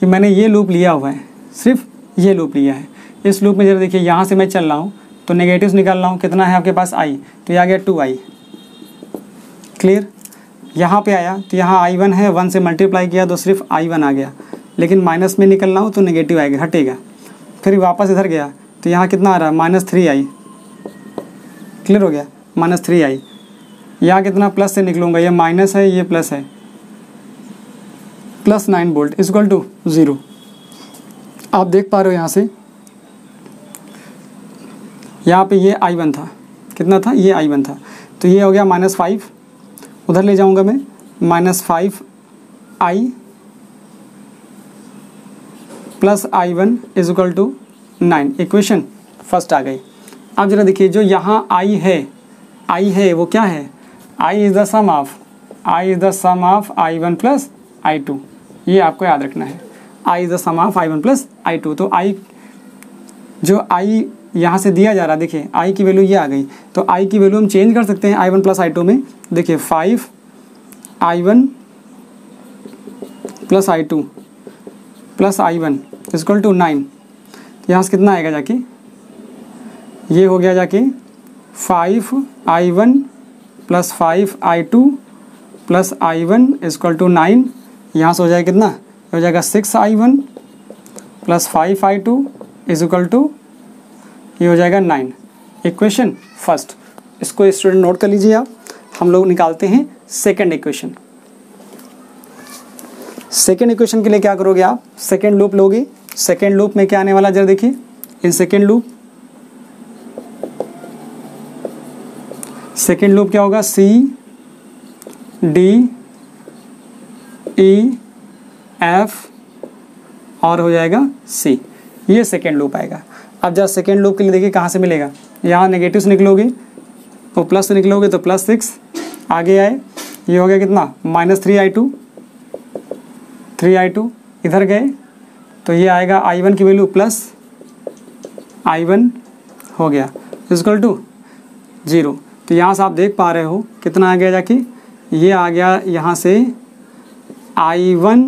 कि मैंने ये लूप लिया हुआ है। सिर्फ़ ये लूप लिया है। इस लूप में जरा देखिए, यहाँ से मैं चल रहा हूँ तो नेगेटिव निकाल रहा हूँ। कितना है आपके पास? आई। तो ये आ गया टू आई। क्लियर? यहाँ पे आया तो यहाँ आई वन है। वन से मल्टीप्लाई किया तो सिर्फ़ आई वन आ गया। लेकिन माइनस में निकल रहा हूँ तो नेगेटिव आएगा, हटेगा। फिर वापस इधर गया तो यहाँ कितना आ रहा? है माइनस थ्री आई। क्लियर हो गया? Minus three I. यहाँ कितना प्लस से निकलूँगा? ये माइनस है, ये प्लस है। Plus nine volt is equal to zero. आप देख पा रहे हो यहाँ से? यहाँ पे ये आई वन था। कितना था? ये आई वन था। तो ये हो गया माइनस फाइव। उधर ले जाऊँगा मैं। Minus five I. Plus I one is equal to nine equation first आ गई। अब जरा देखिए, जो यहाँ आई है आई है, वो क्या है? I is the sum of I is the sum of I one plus I two ये आपको याद रखना है। I is the sum of I one plus I two तो आई जो आई यहाँ से दिया जा रहा है देखिए आई की वैल्यू ये आ गई। तो आई की वैल्यू हम चेंज कर सकते हैं I one plus I two में। देखिए five I one plus I two plus I one is equal to nine यहाँ से कितना आएगा जाके? ये हो गया जाके five I one plus five I two plus I one is equal to nine यहाँ से हो जाएगा कितना? हो जाएगा six I one plus five I two is equal to ये हो जाएगा नाइन इक्वेशन फ़र्स्ट इसको स्टूडेंट नोट कर लीजिए आप। हम लोग निकालते हैं सेकेंड इक्वेशन सेकेंड इक्वेशन के लिए क्या करोगे आप? सेकेंड लूप लोगे? सेकेंड लूप में क्या आने वाला जरा देखिए। In second loop. Second loop क्या होगा? सी डी ई एफ़ और हो जाएगा सी ये सेकेंड लूप आएगा। अब जब सेकेंड लूप के लिए देखिए कहाँ से मिलेगा। यहाँ नेगेटिव से निकलोगे। तो प्लस से निकलोगे तो प्लस सिक्स आगे आए। ये हो गया कितना? Minus three I two three I two इधर गए। तो ये आएगा आई वन की वैल्यू प्लस आई वन हो गया। इजकल टू ज़ीरो तो यहाँ से आप देख पा रहे हो कितना आ गया जाके? ये आ गया यहाँ से आई वन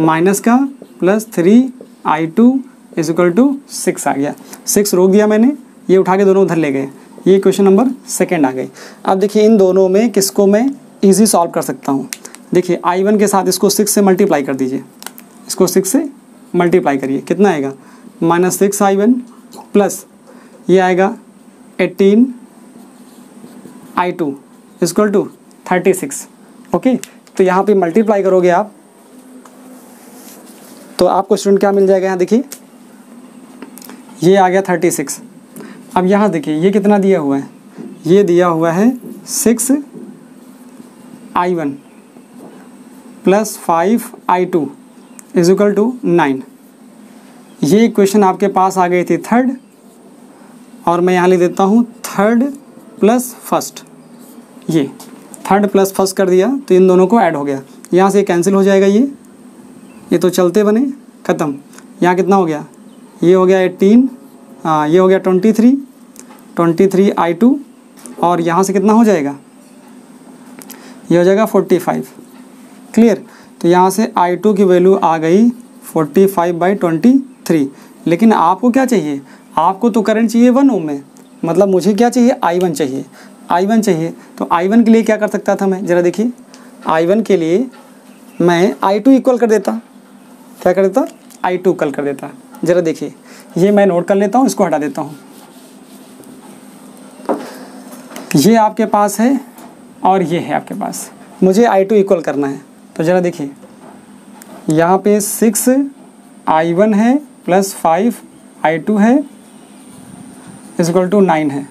माइनस का plus three I two is equal to six आ गया। सिक्स रोक दिया मैंने। ये उठा के दोनों उधर ले गए। ये क्वेश्चन नंबर सेकेंड आ गई। अब देखिए इन दोनों में किसको मैं इजी सॉल्व कर सकता हूँ? देखिए आई वन के साथ इसको सिक्स से मल्टीप्लाई कर दीजिए। इसको सिक्स से मल्टीप्लाई करिए। कितना आएगा? Minus six I one plus ये आएगा eighteen I two is equal to thirty six okay तो यहाँ पे मल्टीप्लाई करोगे आप तो आपको स्टूडेंट क्या मिल जाएगा यहाँ देखिए। ये आ गया थर्टी सिक्स अब यहाँ देखिए, ये कितना दिया हुआ है? ये दिया हुआ है six I one plus five I two is equal to nine ये इक्वेशन आपके पास आ गई थी थर्ड और मैं यहाँ लिख देता हूँ थर्ड प्लस फ़र्स्ट ये थर्ड प्लस फ़र्स्ट कर दिया तो इन दोनों को ऐड हो गया। यहाँ से कैंसिल हो जाएगा ये। ये तो चलते बने, ख़त्म। यहाँ कितना हो गया? ये हो गया एट्टीन हाँ ये हो गया twenty three twenty three I two और यहाँ से कितना हो जाएगा? ये हो जाएगा फोर्टी फाइव क्लियर तो यहाँ से आई टू की वैल्यू आ गई forty five by twenty three लेकिन आपको क्या चाहिए? आपको तो करंट चाहिए वन ओम में। मतलब मुझे क्या चाहिए? आई वन चाहिए। आई वन चाहिए। तो आई वन के लिए क्या कर सकता था मैं? ज़रा देखिए। आई वन के लिए मैं आई टू इक्वल कर देता। क्या कर देता? आई टू कल कर देता। ज़रा देखिए। ये मैं नोट कर लेता हूँ, इसको हटा देता हूँ। ये आपके पास है और ये है आपके पास। मुझे आई टू इक्वल करना है। तो ज़रा देखिए। यहाँ पे सिक्स आई वन है प्लस फाइव आई टू है इजक्वल टू नाइन है।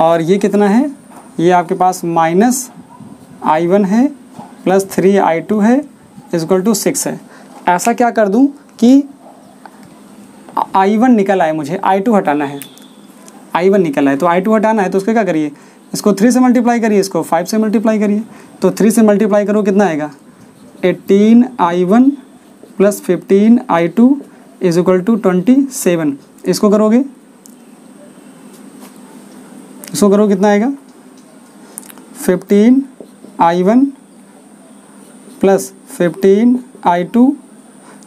और ये कितना है? ये आपके पास माइनस आई वन है प्लस थ्री आई टू है इजक्वल टू सिक्स है। ऐसा क्या कर दूँ कि आई वन निकल आए मुझे आई टू हटाना है। आई वन निकल आए तो आई टू हटाना है तो उसका क्या करिए? इसको थ्री से मल्टीप्लाई करिए, इसको फाइव से मल्टीप्लाई करिए तो थ्री से मल्टीप्लाई करो, कितना आएगा? Eighteen I one plus fifteen I two is equal to twenty seven इसको करोगे? इसको करोगे कितना आएगा? Fifteen I one plus fifteen I two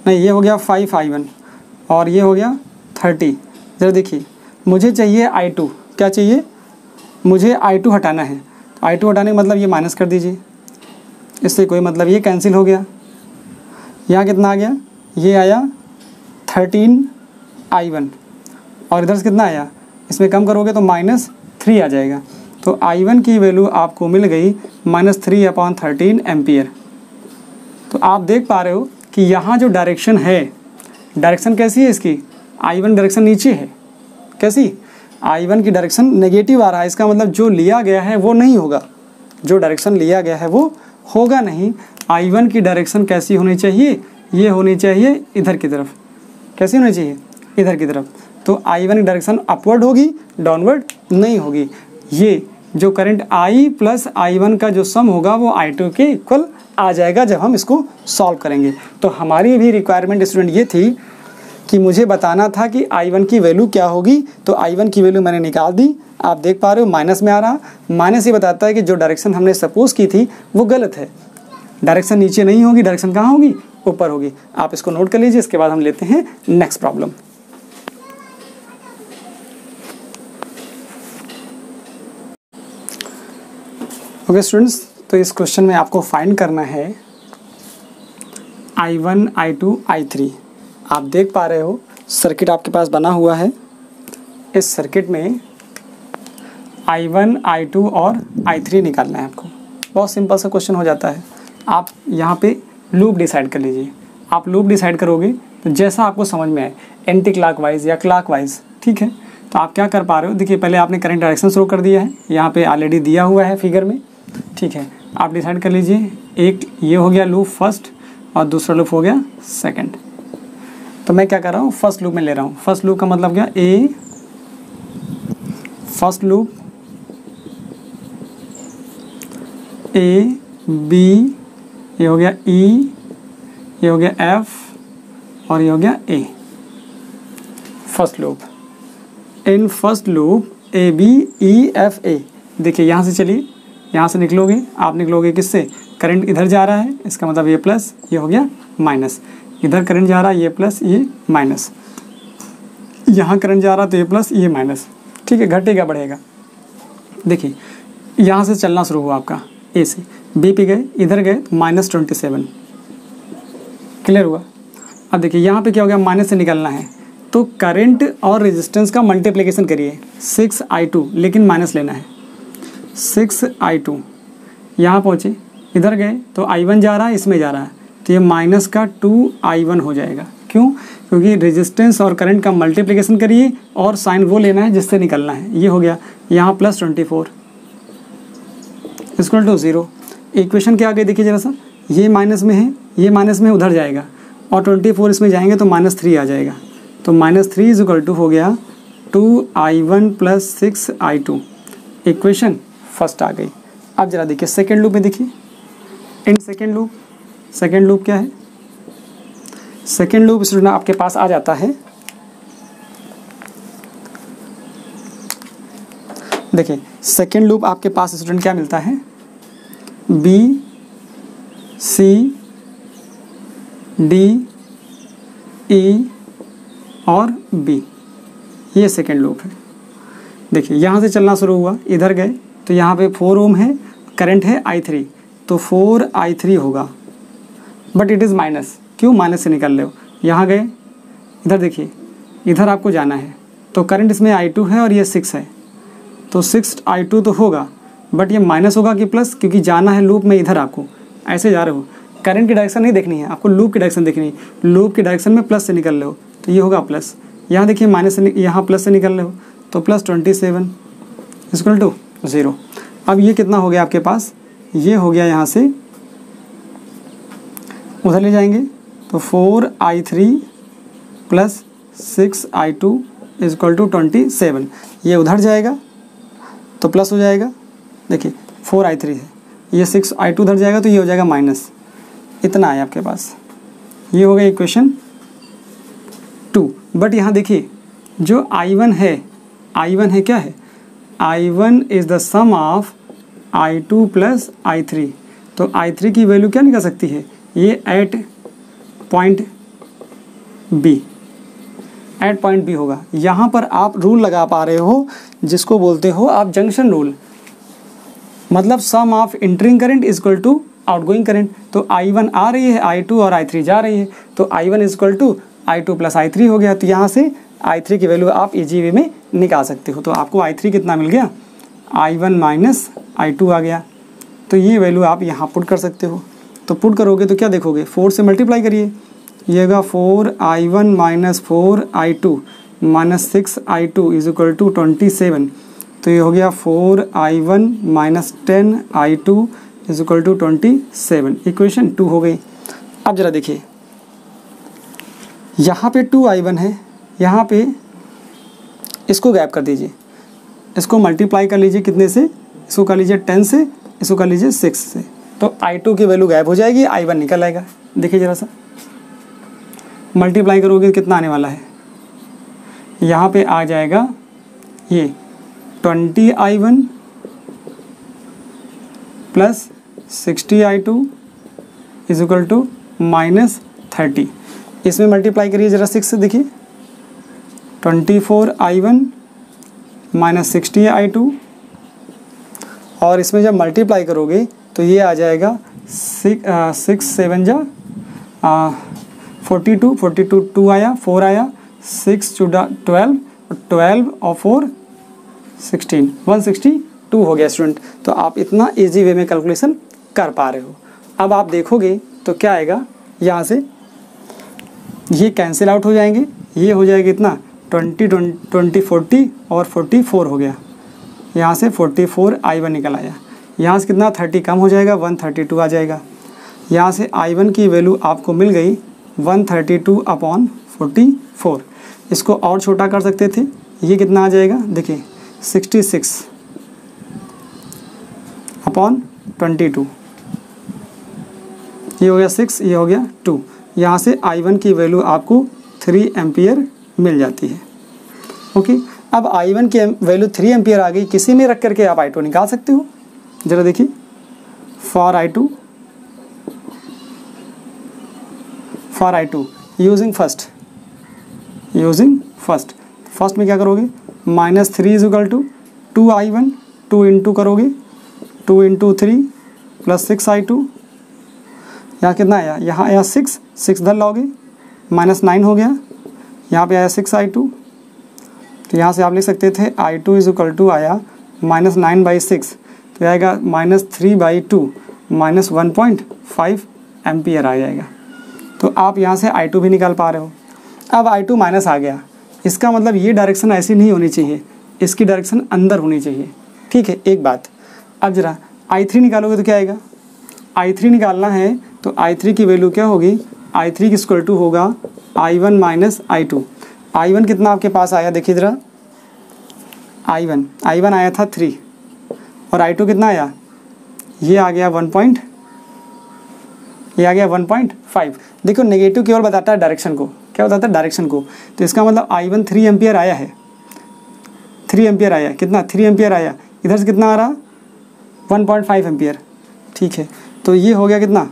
नहीं, ये हो गया फाइव आई वन और ये हो गया थर्टी ज़रा देखिए, मुझे चाहिए आई टू क्या चाहिए? मुझे आई टू हटाना है। आई टू हटाने का मतलब ये माइनस कर दीजिए। इससे कोई मतलब ये कैंसिल हो गया। यहाँ कितना आ गया? ये आया थर्टीन आई वन और इधर से कितना आया? इसमें कम करोगे तो माइनस थ्री आ जाएगा। तो आई वन की वैल्यू आपको मिल गई minus three upon thirteen ampere तो आप देख पा रहे हो कि यहाँ जो डायरेक्शन है डायरेक्शन कैसी है इसकी? आई वन डायरेक्शन नीचे है। कैसी? आई वन की डायरेक्शन नेगेटिव आ रहा है। इसका मतलब जो लिया गया है वो नहीं होगा। जो डायरेक्शन लिया गया है वो होगा नहीं। आई वन की डायरेक्शन कैसी होनी चाहिए? ये होनी चाहिए इधर की तरफ़। कैसी होनी चाहिए? इधर की तरफ़। तो आई वन की डायरेक्शन अपवर्ड होगी डाउनवर्ड नहीं होगी। ये जो current I plus I one का जो सम होगा, वो आई टू के इक्वल आ जाएगा जब हम इसको सॉल्व करेंगे। तो हमारी भी रिक्वायरमेंट स्टूडेंट ये थी कि मुझे बताना था कि आई वन की वैल्यू क्या होगी तो आई वन की वैल्यू मैंने निकाल दी। आप देख पा रहे हो माइनस में आ रहा। माइनस ये बताता है कि जो डायरेक्शन हमने सपोज़ की थी, वो गलत है। डायरेक्शन नीचे नहीं होगी डायरेक्शन कहाँ होगी? ऊपर होगी। आप इसको नोट कर लीजिए, इसके बाद हम लेते हैं नेक्स्ट प्रॉब्लम ओके स्टूडेंट्स तो इस क्वेश्चन में आपको फाइंड करना है I one I two I three आप देख पा रहे हो सर्किट आपके पास बना हुआ है। इस सर्किट में आई वन आई टू और आई थ्री निकालना है आपको। बहुत सिंपल सा क्वेश्चन हो जाता है। आप यहाँ पे लूप डिसाइड कर लीजिए। आप लूप डिसाइड करोगे तो जैसा आपको समझ में आए एंटी क्लाक वाइज या क्लाक वाइज ठीक है? तो आप क्या कर पा रहे हो? देखिए, पहले आपने करंट डायरेक्शन शुरू कर दिया है। यहाँ पे ऑलरेडी दिया हुआ है फिगर में, ठीक है? आप डिसाइड कर लीजिए, एक ये हो गया लूप फ़र्स्ट और दूसरा लूप हो गया सेकंड तो मैं क्या कर रहा हूँ? फ़र्स्ट लूप में ले रहा हूँ। फ़र्स्ट लूप का मतलब क्या? A first loop A B ये हो गया ई e, ये हो गया एफ़ और ये हो गया a first loop in first loop A B E F A देखिए यहाँ से चलिए। यहाँ से निकलोगे। आप निकलोगे किससे? करंट इधर जा रहा है। इसका मतलब ये प्लस ये हो गया माइनस इधर करंट जा रहा है, ये प्लस ये माइनस यहाँ करंट जा रहा तो ये प्लस ये माइनस ठीक है, घटेगा, बढ़ेगा। देखिए, यहाँ से चलना शुरू हुआ आपका ए से। बी पे गए, इधर गए तो माइनस ट्वेंटी सेवन क्लियर हुआ? अब देखिए, यहाँ पे क्या हो गया माइनस से निकलना है। तो करंट और रेजिस्टेंस का मल्टीप्लिकेशन करिए। सिक्स आई टू लेकिन माइनस लेना है। सिक्स आई टू यहाँ पहुँचे, इधर गए तो आई वन जा रहा है, इसमें जा रहा है। तो ये माइनस का टू आई वन हो जाएगा। क्यों? क्योंकि रेजिस्टेंस और करंट का मल्टीप्लिकेशन करिए और साइन वो लेना है जिससे निकलना है। ये हो गया यहाँ plus twenty four equal to zero equation क्या आ गई देखिए जरा सा। ये माइनस में है, ये माइनस में उधर जाएगा और ट्वेंटी फोर इसमें जाएँगे तो माइनस थ्री आ जाएगा। तो minus three is equal to हो गया two I one plus six I two equation first आ गई। अब जरा देखिए सेकेंड लूप में देखिए। In second loop second loop क्या है? सेकेंड लूप स्टूडेंट आपके पास आ जाता है। देखिए, सेकेंड लूप आपके पास स्टूडेंट क्या मिलता है? बी सी डी ई और बी ये सेकेंड लूप है। देखिए, यहाँ से चलना शुरू हुआ, इधर गए तो यहाँ पे फोर ओम है करंट है आई थ्री तो फोर आई थ्री होगा। बट इट इज़ माइनस क्यों माइनस से निकल रहे हो? यहाँ गए। इधर देखिए। इधर आपको जाना है। तो करंट इसमें आई टू है और ये सिक्स है। तो सिक्स आई टू तो होगा। बट ये माइनस होगा कि प्लस क्योंकि जाना है लूप में इधर आपको। ऐसे जा रहे हो। करंट की डायरेक्शन नहीं देखनी है। आपको लूप की डायरेक्शन देखनी है। लूप की डायरेक्शन में प्लस से निकल रहे हो। तो ये होगा प्लस यहाँ देखिए माइनस से यहाँ प्लस से निकल रहे हो। तो plus twenty seven is equal to zero अब ये कितना हो गया आपके पास? ये हो गया यहाँ से उधर ले जाएँगे। तो four I three plus six I two is equal to twenty seven. ये उधर जाएगा तो प्लस हो जाएगा। देखिए, फोर आई थ्री है। ये सिक्स आई टू उधर जाएगा तो ये हो जाएगा माइनस। इतना है आपके पास। ये हो गया इक्वेशन टू। बट यहाँ देखिए, जो आई वन है, आई वन है क्या है? I one is the sum of I two plus I three. तो आई थ्री की वैल्यू क्या निकल सकती है? ये at point B at point B होगा। यहाँ पर आप रूल लगा पा रहे हो, जिसको बोलते हो आप जंक्शन रूल मतलब sum of entering current is equal to outgoing current तो आई वन आ रही है आई टू और आई थ्री जा रही है। तो I one is equal to I two plus I three हो गया। तो यहाँ से आई थ्री की वैल्यू आप इजी वे में निकाल सकते हो। तो आपको आई थ्री कितना मिल गया? I one minus I two आ गया। तो ये वैल्यू आप यहाँ पुट कर सकते हो। तो पुट करोगे तो क्या देखोगे? फोर से मल्टीप्लाई करिए। ये होगा four I one minus four I two minus six I two is equal to twenty seven तो ये हो गया four I one minus ten I two is equal to twenty seven equation two हो गई। अब ज़रा देखिए। यहाँ पे टू आई वन है। यहाँ पे इसको गैप कर दीजिए। इसको मल्टीप्लाई कर लीजिए कितने से? इसको कर लीजिए टेन से। इसको कर लीजिए सिक्स से। तो आई टू की वैल्यू गायब हो जाएगी आई वन निकल आएगा। देखिए ज़रा सा। मल्टीप्लाई करोगे कितना आने वाला है? यहाँ पे आ जाएगा ये twenty I one plus sixty I two is equal to minus thirty इसमें मल्टीप्लाई करिए ज़रा सिक्स से, देखिए। Twenty four I one minus sixty I two और इसमें जब मल्टीप्लाई करोगे तो ये आ जाएगा सिक्स सेवन जा forty two forty two two आया फोर आया सिक्स चुडा ट्वेल्व ट्वेल्व और four sixteen one sixty two हो गया स्टूडेंट तो आप इतना इजी वे में कैलकुलेशन कर पा रहे हो. अब आप देखोगे तो क्या आएगा? यहाँ से ये कैंसिल आउट हो जाएँगे. ये हो जाएगा इतना. ट्वेंटी ट्वेंटी फोर्टी और फोर्टी फोर हो गया. यहाँ से फोर्टी फोर आई वन निकल आया. यहाँ से कितना? थर्टी कम हो जाएगा, वन थर्टी टू आ जाएगा। यहाँ से आई वन की वैल्यू आपको मिल गई, one thirty two upon forty four. इसको और छोटा कर सकते थे, ये कितना आ जाएगा? देखिए, sixty six upon twenty two. ये हो गया सिक्स, ये हो गया टू। यहाँ से आई वन की वैल्यू आपको थ्री एम्पियर मिल जाती है। ओके, अब आई वन की वैल्यू थ्री एम्पियर आ गई, किसी में रख करके आप आई टू निकाल सकते हो। ज़रा देखिए। For I two for I two using first using first first में क्या करोगे? Minus three is equal to two I one two into करोगे। Two into three plus six I two यहाँ कितना आया? यहाँ आया सिक्स सिक्स धर लाओगे। माइनस नाइन हो गया। यहाँ पे आया सिक्स आई टू तो यहाँ से आप लिख सकते थे I two is equal to आया माइनस नाइन बाई सिक्स तो आएगा minus three by two minus one point five ampere आ जाएगा। तो आप यहाँ से आई टू भी निकाल पा रहे हो। अब आई टू माइनस आ गया। इसका मतलब ये डायरेक्शन ऐसी नहीं होनी चाहिए। इसकी डायरेक्शन अंदर होनी चाहिए। ठीक है, एक बात। अब ज़रा आई थ्री निकालोगे तो क्या आएगा? आई थ्री निकालना है तो आई थ्री की वैल्यू क्या होगी? आई थ्री की स्क्वायर टू होगा I one minus I two I one कितना आपके पास आया? देखिए ज़रा। आई वन आई वन आया था थ्री और आई टू कितना आया? ये आ गया वन पॉइंट ये आ गया वन पॉइंट फाइव देखो नेगेटिव केवल बताता है डायरेक्शन को। क्या बताता है? डायरेक्शन को। तो इसका मतलब आई वन थ्री एम्पियर आया है। थ्री एम्पियर आया कितना? थ्री एम्पियर आया। इधर से कितना आ रहा? वन पॉइंट फाइव एम्पियर ठीक है। तो ये हो गया कितना?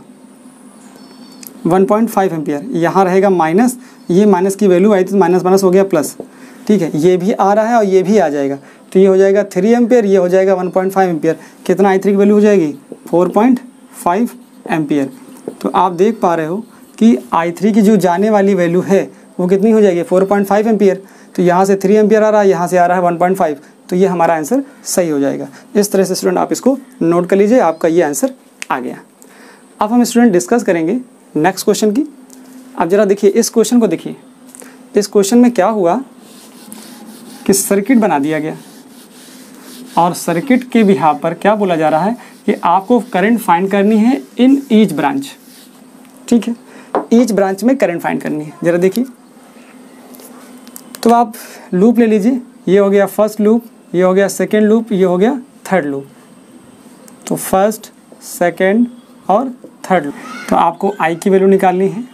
वन पॉइंट फाइव एम्पियर यहाँ रहेगा माइनस ये माइनस की वैल्यू आई थी माइनस माइनस हो गया प्लस ठीक है। ये भी आ रहा है और ये भी आ जाएगा। तो ये हो जाएगा थ्री एम्पियर ये हो जाएगा वन पॉइंट फाइव एम्पियर कितना आई थ्री की वैल्यू हो जाएगी? फोर पॉइंट फाइव एम्पियर तो आप देख पा रहे हो कि आई थ्री की जो जाने वाली वैल्यू है, वो कितनी हो जाएगी? फोर पॉइंट फाइव एम्पियर तो यहाँ से थ्री एम्पियर आ रहा है, यहाँ से आ रहा है 1.5 तो ये हमारा आंसर सही हो जाएगा. इस तरह से स्टूडेंट आप इसको नोट कर लीजिए, आपका ये आंसर आ गया. अब हम स्टूडेंट डिस्कस करेंगे नेक्स्ट क्वेश्चन की. अब जरा देखिए, इस क्वेश्चन को देखिए. इस क्वेश्चन में क्या हुआ कि सर्किट बना दिया गया. और सर्किट के बिहार पर क्या बोला जा रहा है कि आपको करंट फाइंड करनी है इन ईच ब्रांच ठीक है? ईच ब्रांच में करंट फाइंड करनी है। जरा देखिए। तो आप लूप ले लीजिए। ये हो गया फ़र्स्ट लूप ये हो गया सेकेंड लूप ये हो गया थर्ड लूप तो फ़र्स्ट सेकेंड और थर्ड तो आपको आई की वैल्यू निकालनी है।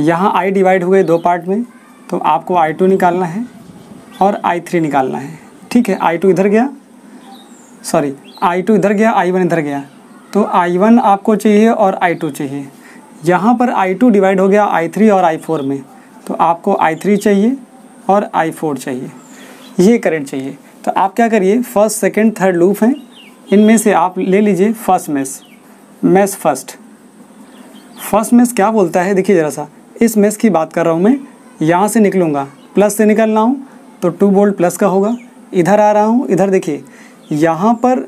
यहाँ आई डिवाइड हुए दो पार्ट में। तो आपको आई टू निकालना है और आई थ्री निकालना है। ठीक है? आई टू इधर गया। सॉरी आई टू इधर गया आई वन इधर गया। तो आई वन आपको चाहिए और आई टू चाहिए। यहाँ पर आई टू डिवाइड हो गया आई थ्री और आई फोर में। तो आपको आई थ्री चाहिए और आई फोर चाहिए। ये करंट चाहिए। तो आप क्या करिए फ़र्स्ट सेकेंड थर्ड लूप हैं। इनमें से आप ले लीजिए first mesh mesh first first mesh क्या बोलता है? देखिए ज़रा सा। इस मेस की बात कर रहा हूँ मैं। यहाँ से निकलूँगा। प्लस से निकल रहा हूँ। तो टू बोल्ट प्लस का होगा। इधर आ रहा हूँ। इधर देखिए। यहाँ पर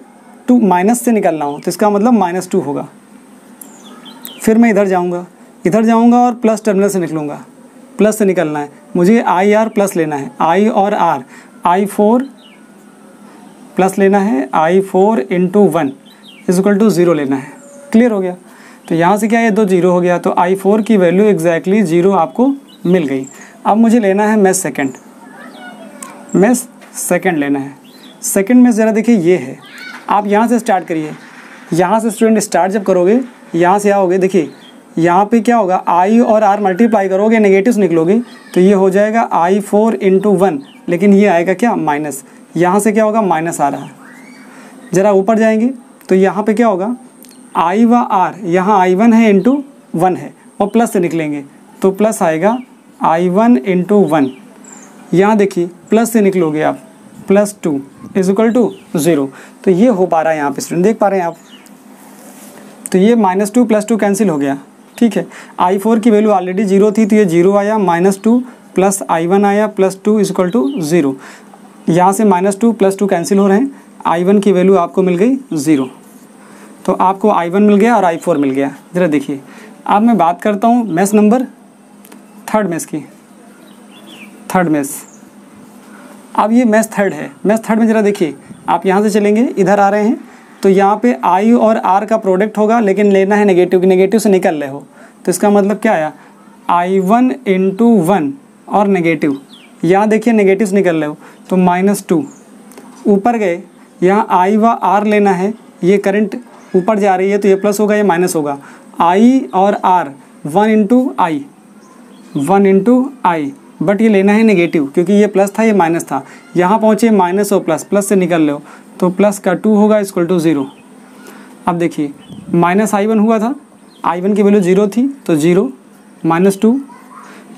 टू माइनस से निकल रहा हूँ तो इसका मतलब माइनस टू होगा। फिर मैं इधर जाऊँगा इधर जाऊँगा और प्लस टर्मिनल से निकलूँगा। प्लस से निकलना है। मुझे आई आर प्लस लेना है। आई और आर। आई फोर प्लस लेना है। I four into one is equal to zero लेना है। क्लियर हो गया? तो यहाँ से क्या है दो ज़ीरो हो गया? तो आई फोर की वैल्यू एग्जैक्टली ज़ीरो आपको मिल गई। अब मुझे लेना है मैथ सेकेंड। मैथ सेकेंड लेना है। सेकंड में ज़रा देखिए, ये है। आप यहाँ से स्टार्ट करिए। यहाँ से स्टूडेंट स्टार्ट जब करोगे, यहाँ से आओगे, देखिए, यहाँ पे क्या होगा आई और आर मल्टीप्लाई करोगे नेगेटिव निकलोगे तो ये हो जाएगा आई फोर इंटू वन लेकिन ये आएगा क्या माइनस यहाँ से क्या होगा माइनस आ रहा है। ज़रा ऊपर जाएँगे तो यहाँ पे क्या होगा आई व आर यहाँ आई वन है इंटू वन है, और प्लस से निकलेंगे तो प्लस आएगा आई वन इंटू वन यहाँ देखिए प्लस से निकलोगे आप। Plus two is equal to zero तो ये हो पा रहा है यहाँ पे स्टूडेंट देख पा रहे हैं आप। तो ये minus two plus two cancel हो गया। ठीक है? आई फोर की वैल्यू ऑलरेडी ज़ीरो थी तो ये ज़ीरो आया minus two plus I one आया plus two is equal to zero यहाँ से minus two plus two cancel हो रहे हैं। आई वन की वैल्यू आपको मिल गई ज़ीरो तो आपको आई वन मिल गया और आई फोर मिल गया। ज़रा देखिए। अब मैं बात करता हूँ मैस नंबर थर्ड मैस की। Third mesh. अब ये मैथ थर्ड है। मैथ थर्ड में ज़रा देखिए, आप यहाँ से चलेंगे, इधर आ रहे हैं तो यहाँ पे आई और आर का प्रोडक्ट होगा, लेकिन लेना है नेगेटिव की नेगेटिव से निकल रहे हो। तो इसका मतलब क्या आया? आई वन इंटू वन और नेगेटिव यहाँ देखिए नेगेटिव से निकल रहे हो तो माइनस टू ऊपर गए, यहाँ आई व आर लेना है, ये करंट ऊपर जा रही है तो ये प्लस होगा, ये माइनस होगा। आई और R one into I one into I but ये लेना है नेगेटिव क्योंकि ये प्लस था, ये माइनस था। यहाँ पहुँचे माइनस और प्लस प्लस से निकल लो। तो प्लस का टू होगा इक्वल टू ज़ीरो अब देखिए माइनस आई वन हुआ था। आई वन की वैल्यू ज़ीरो थी तो ज़ीरो माइनस टू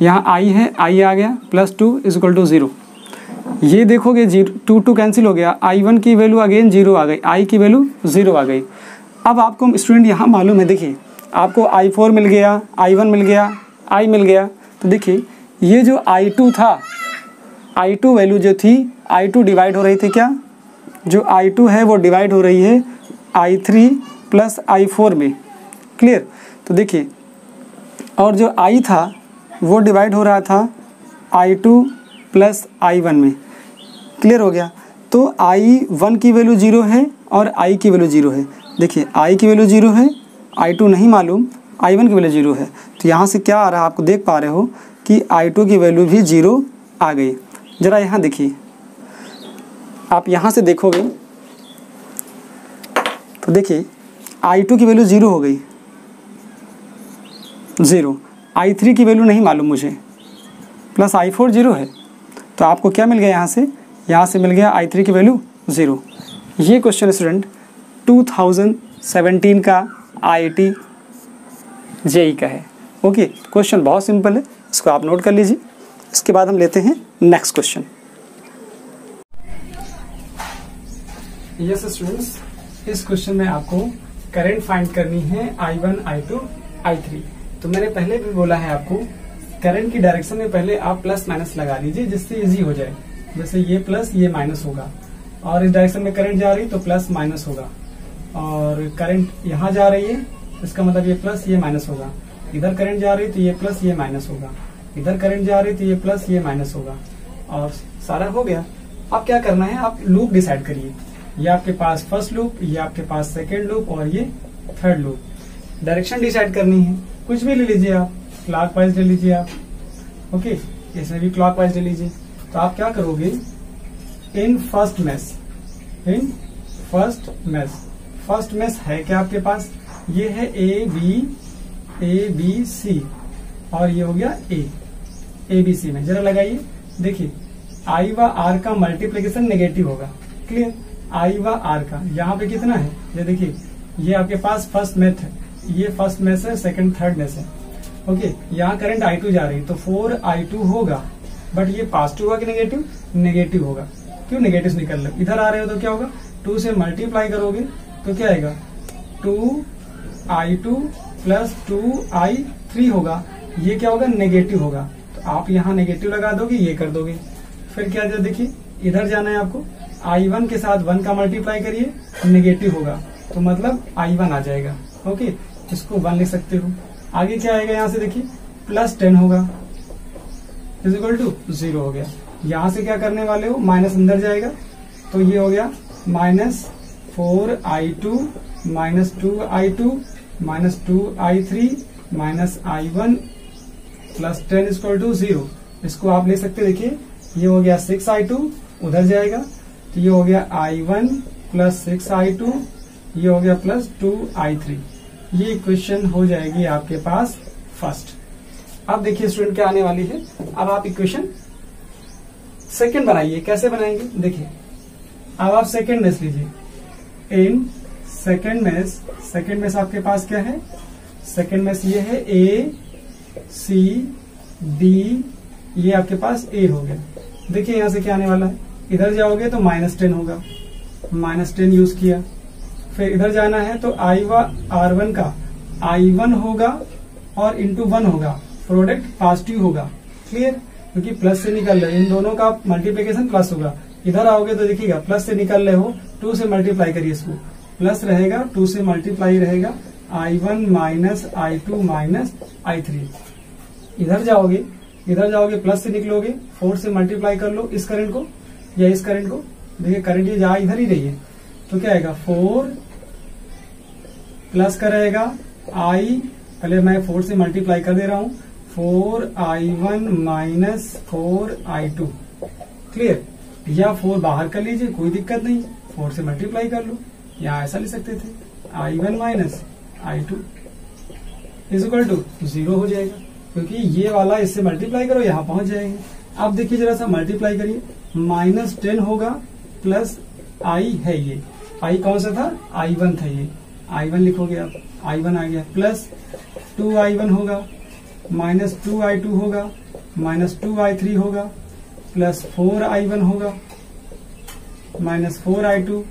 यहाँ आई है आई आ गया plus two is equal to zero ये देखोगे ज़ीरो टू टू कैंसिल हो गया। आई वन की वैल्यू अगेन ज़ीरो आ गई। आई की वैल्यू ज़ीरो आ गई। अब आपको स्टूडेंट यहाँ मालूम है, देखिए, आपको आई फोर मिल गया आई वन मिल गया आई मिल गया। तो देखिए ये जो आई टू था आई टू वैल्यू जो थी आई टू डिवाइड हो रही थी क्या? जो आई टू है, वो डिवाइड हो रही है I three plus I four में। क्लियर तो देखिए, और जो आई था, वो डिवाइड हो रहा था I two plus I one में। क्लियर हो गया? तो आई वन की वैल्यू ज़ीरो है और आई की वैल्यू ज़ीरो है। देखिए आई की वैल्यू ज़ीरो है आई टू नहीं मालूम आई वन की वैल्यू ज़ीरो है। तो यहाँ से क्या आ रहा है आपको देख पा रहे हो? कि आई टू की वैल्यू भी ज़ीरो आ गई। ज़रा यहाँ देखिए। आप यहाँ से देखोगे तो देखिए आई टू की वैल्यू ज़ीरो हो गई। ज़ीरो आई थ्री की वैल्यू नहीं मालूम मुझे। प्लस आई फोर ज़ीरो है। तो आपको क्या मिल गया यहाँ से? यहाँ से मिल गया आई थ्री की वैल्यू ज़ीरो ये क्वेश्चन स्टूडेंट 2017 का आईआईटी जेई का है। ओके क्वेश्चन बहुत सिंपल है, इसको आप नोट कर लीजिए। इसके बाद हम लेते हैं नेक्स्ट क्वेश्चन। यस स्टूडेंट्स इस क्वेश्चन में आपको करंट फाइंड करनी है I one I two I three तो मैंने पहले भी बोला है आपको करंट की डायरेक्शन में पहले आप प्लस माइनस लगा लीजिए, जिससे इजी हो जाए। जैसे ये प्लस ये माइनस होगा। और इस डायरेक्शन में करंट जा रही तो प्लस माइनस होगा। और करंट यहाँ जा रही है, इसका मतलब ये प्लस ये माइनस होगा। इधर करंट जा रही तो ये प्लस ये माइनस होगा। इधर करंट जा रही तो ये प्लस ये माइनस होगा। और सारा हो गया। अब क्या करना है? आप लूप डिसाइड करिए। ये आपके पास फ़र्स्ट लूप ये आपके पास सेकेंड लूप और ये थर्ड लूप डायरेक्शन डिसाइड करनी है। कुछ भी ले लीजिए आप। क्लॉक वाइज ले लीजिए आप। ओके इसमें भी क्लॉक वाइज ले लीजिए। तो आप क्या करोगे? In first mesh in first mesh first mesh है क्या आपके पास? ये है ए बी ए बी सी और ये हो गया ए ए बी सी में। जरा लगाइए। देखिए आई व आर का मल्टीप्लीकेशन नेगेटिव होगा। क्लियर आई व आर का। यहाँ पे कितना है? ये देखिए, ये आपके पास फ़र्स्ट मेथ है। ये फ़र्स्ट मेस है सेकंड थर्ड मेस है। ओके यहाँ करंट आई टू जा रही है। तो फोर आई टू होगा। बट ये पॉजिटिव होगा कि नेगेटिव नेगेटिव होगा। क्यों नेगेटिव निकल रहे इधर आ रहे हो तो क्या होगा? टू से मल्टीप्लाई करोगे तो क्या आएगा? Two I two plus two I three होगा, ये क्या होगा? नेगेटिव होगा। तो आप यहाँ नेगेटिव लगा दोगे, ये कर दोगे। फिर क्या देखिए, इधर जाना है आपको। आई वन के साथ वन का मल्टीप्लाई करिए, नेगेटिव होगा। तो मतलब आई वन आ जाएगा। ओके, इसको वन लिख सकते हो। आगे क्या आएगा यहाँ से देखिए, प्लस टेन होगा। इज़ इक्वल टू ज़ीरो हो गया। यहाँ से क्या करने वाले हो? माइनस अंदर जाएगा। तो ये हो गया minus four I two, minus two I two minus two I three minus I one plus ten equal to zero इसको आप ले सकते देखिए, ये हो गया सिक्स आई टू उधर जाएगा तो ये हो गया I one plus six I two ये हो गया प्लस टू आई थ्री ये इक्वेशन हो जाएगी आपके पास फ़र्स्ट अब देखिए स्टूडेंट क्या आने वाली है? अब आप इक्वेशन सेकंड बनाइए. कैसे बनाएँगे? देखिए, अब आप सेकंड मेस लीजिए. In second mesh second mesh आपके पास क्या है? सेकेंड मेस ये है ए सी डी ये आपके पास ए हो गया। देखिए यहाँ से क्या आने वाला है। इधर जाओगे तो माइनस टेन होगा। माइनस टेन यूज़ किया। फिर इधर जाना है तो आई व आर वन का। आई वन होगा और इंटू वन होगा। प्रोडक्ट पॉजिटिव होगा। क्लियर क्योंकि प्लस से निकल रहे इन दोनों का मल्टीप्लीकेशन प्लस होगा। इधर आओगे तो देखिएगा प्लस से निकल रहे हो टू से मल्टीप्लाई करिए इसको। प्लस रहेगा, टू से मल्टीप्लाई रहेगा I one minus I two minus I three. इधर जाओगे इधर जाओगे, प्लस से निकलोगे, फोर से मल्टीप्लाई कर लो इस करंट को, या इस करंट को। देखिए, करंट ये जहाँ इधर ही रही है। तो क्या आएगा? फोर प्लस का रहेगा आई पहले मैं फोर से मल्टीप्लाई कर दे रहा हूँ। Four I one minus four I two. Clear? या फोर बाहर कर लीजिए, कोई दिक्कत नहीं। फोर से मल्टीप्लाई कर लो। या ऐसा ले सकते थे? I one minus I two is equal to zero हो जाएगा। क्योंकि ये वाला इससे मल्टीप्लाई करो, यहाँ पहुँच जाएँगे। अब देखिए जरा सा मल्टीप्लाई करिए। माइनस टेन होगा प्लस आई है ये। आई कौन सा था? आई वन था ये। आई वन लिखोगे आप। आई वन आ गया। प्लस टू आई वन होगा। माइनस टू आई टू होगा। माइनस टू आई थ्री होगा। प्लस फोर आई वन होगा। माइनस फोर आई टू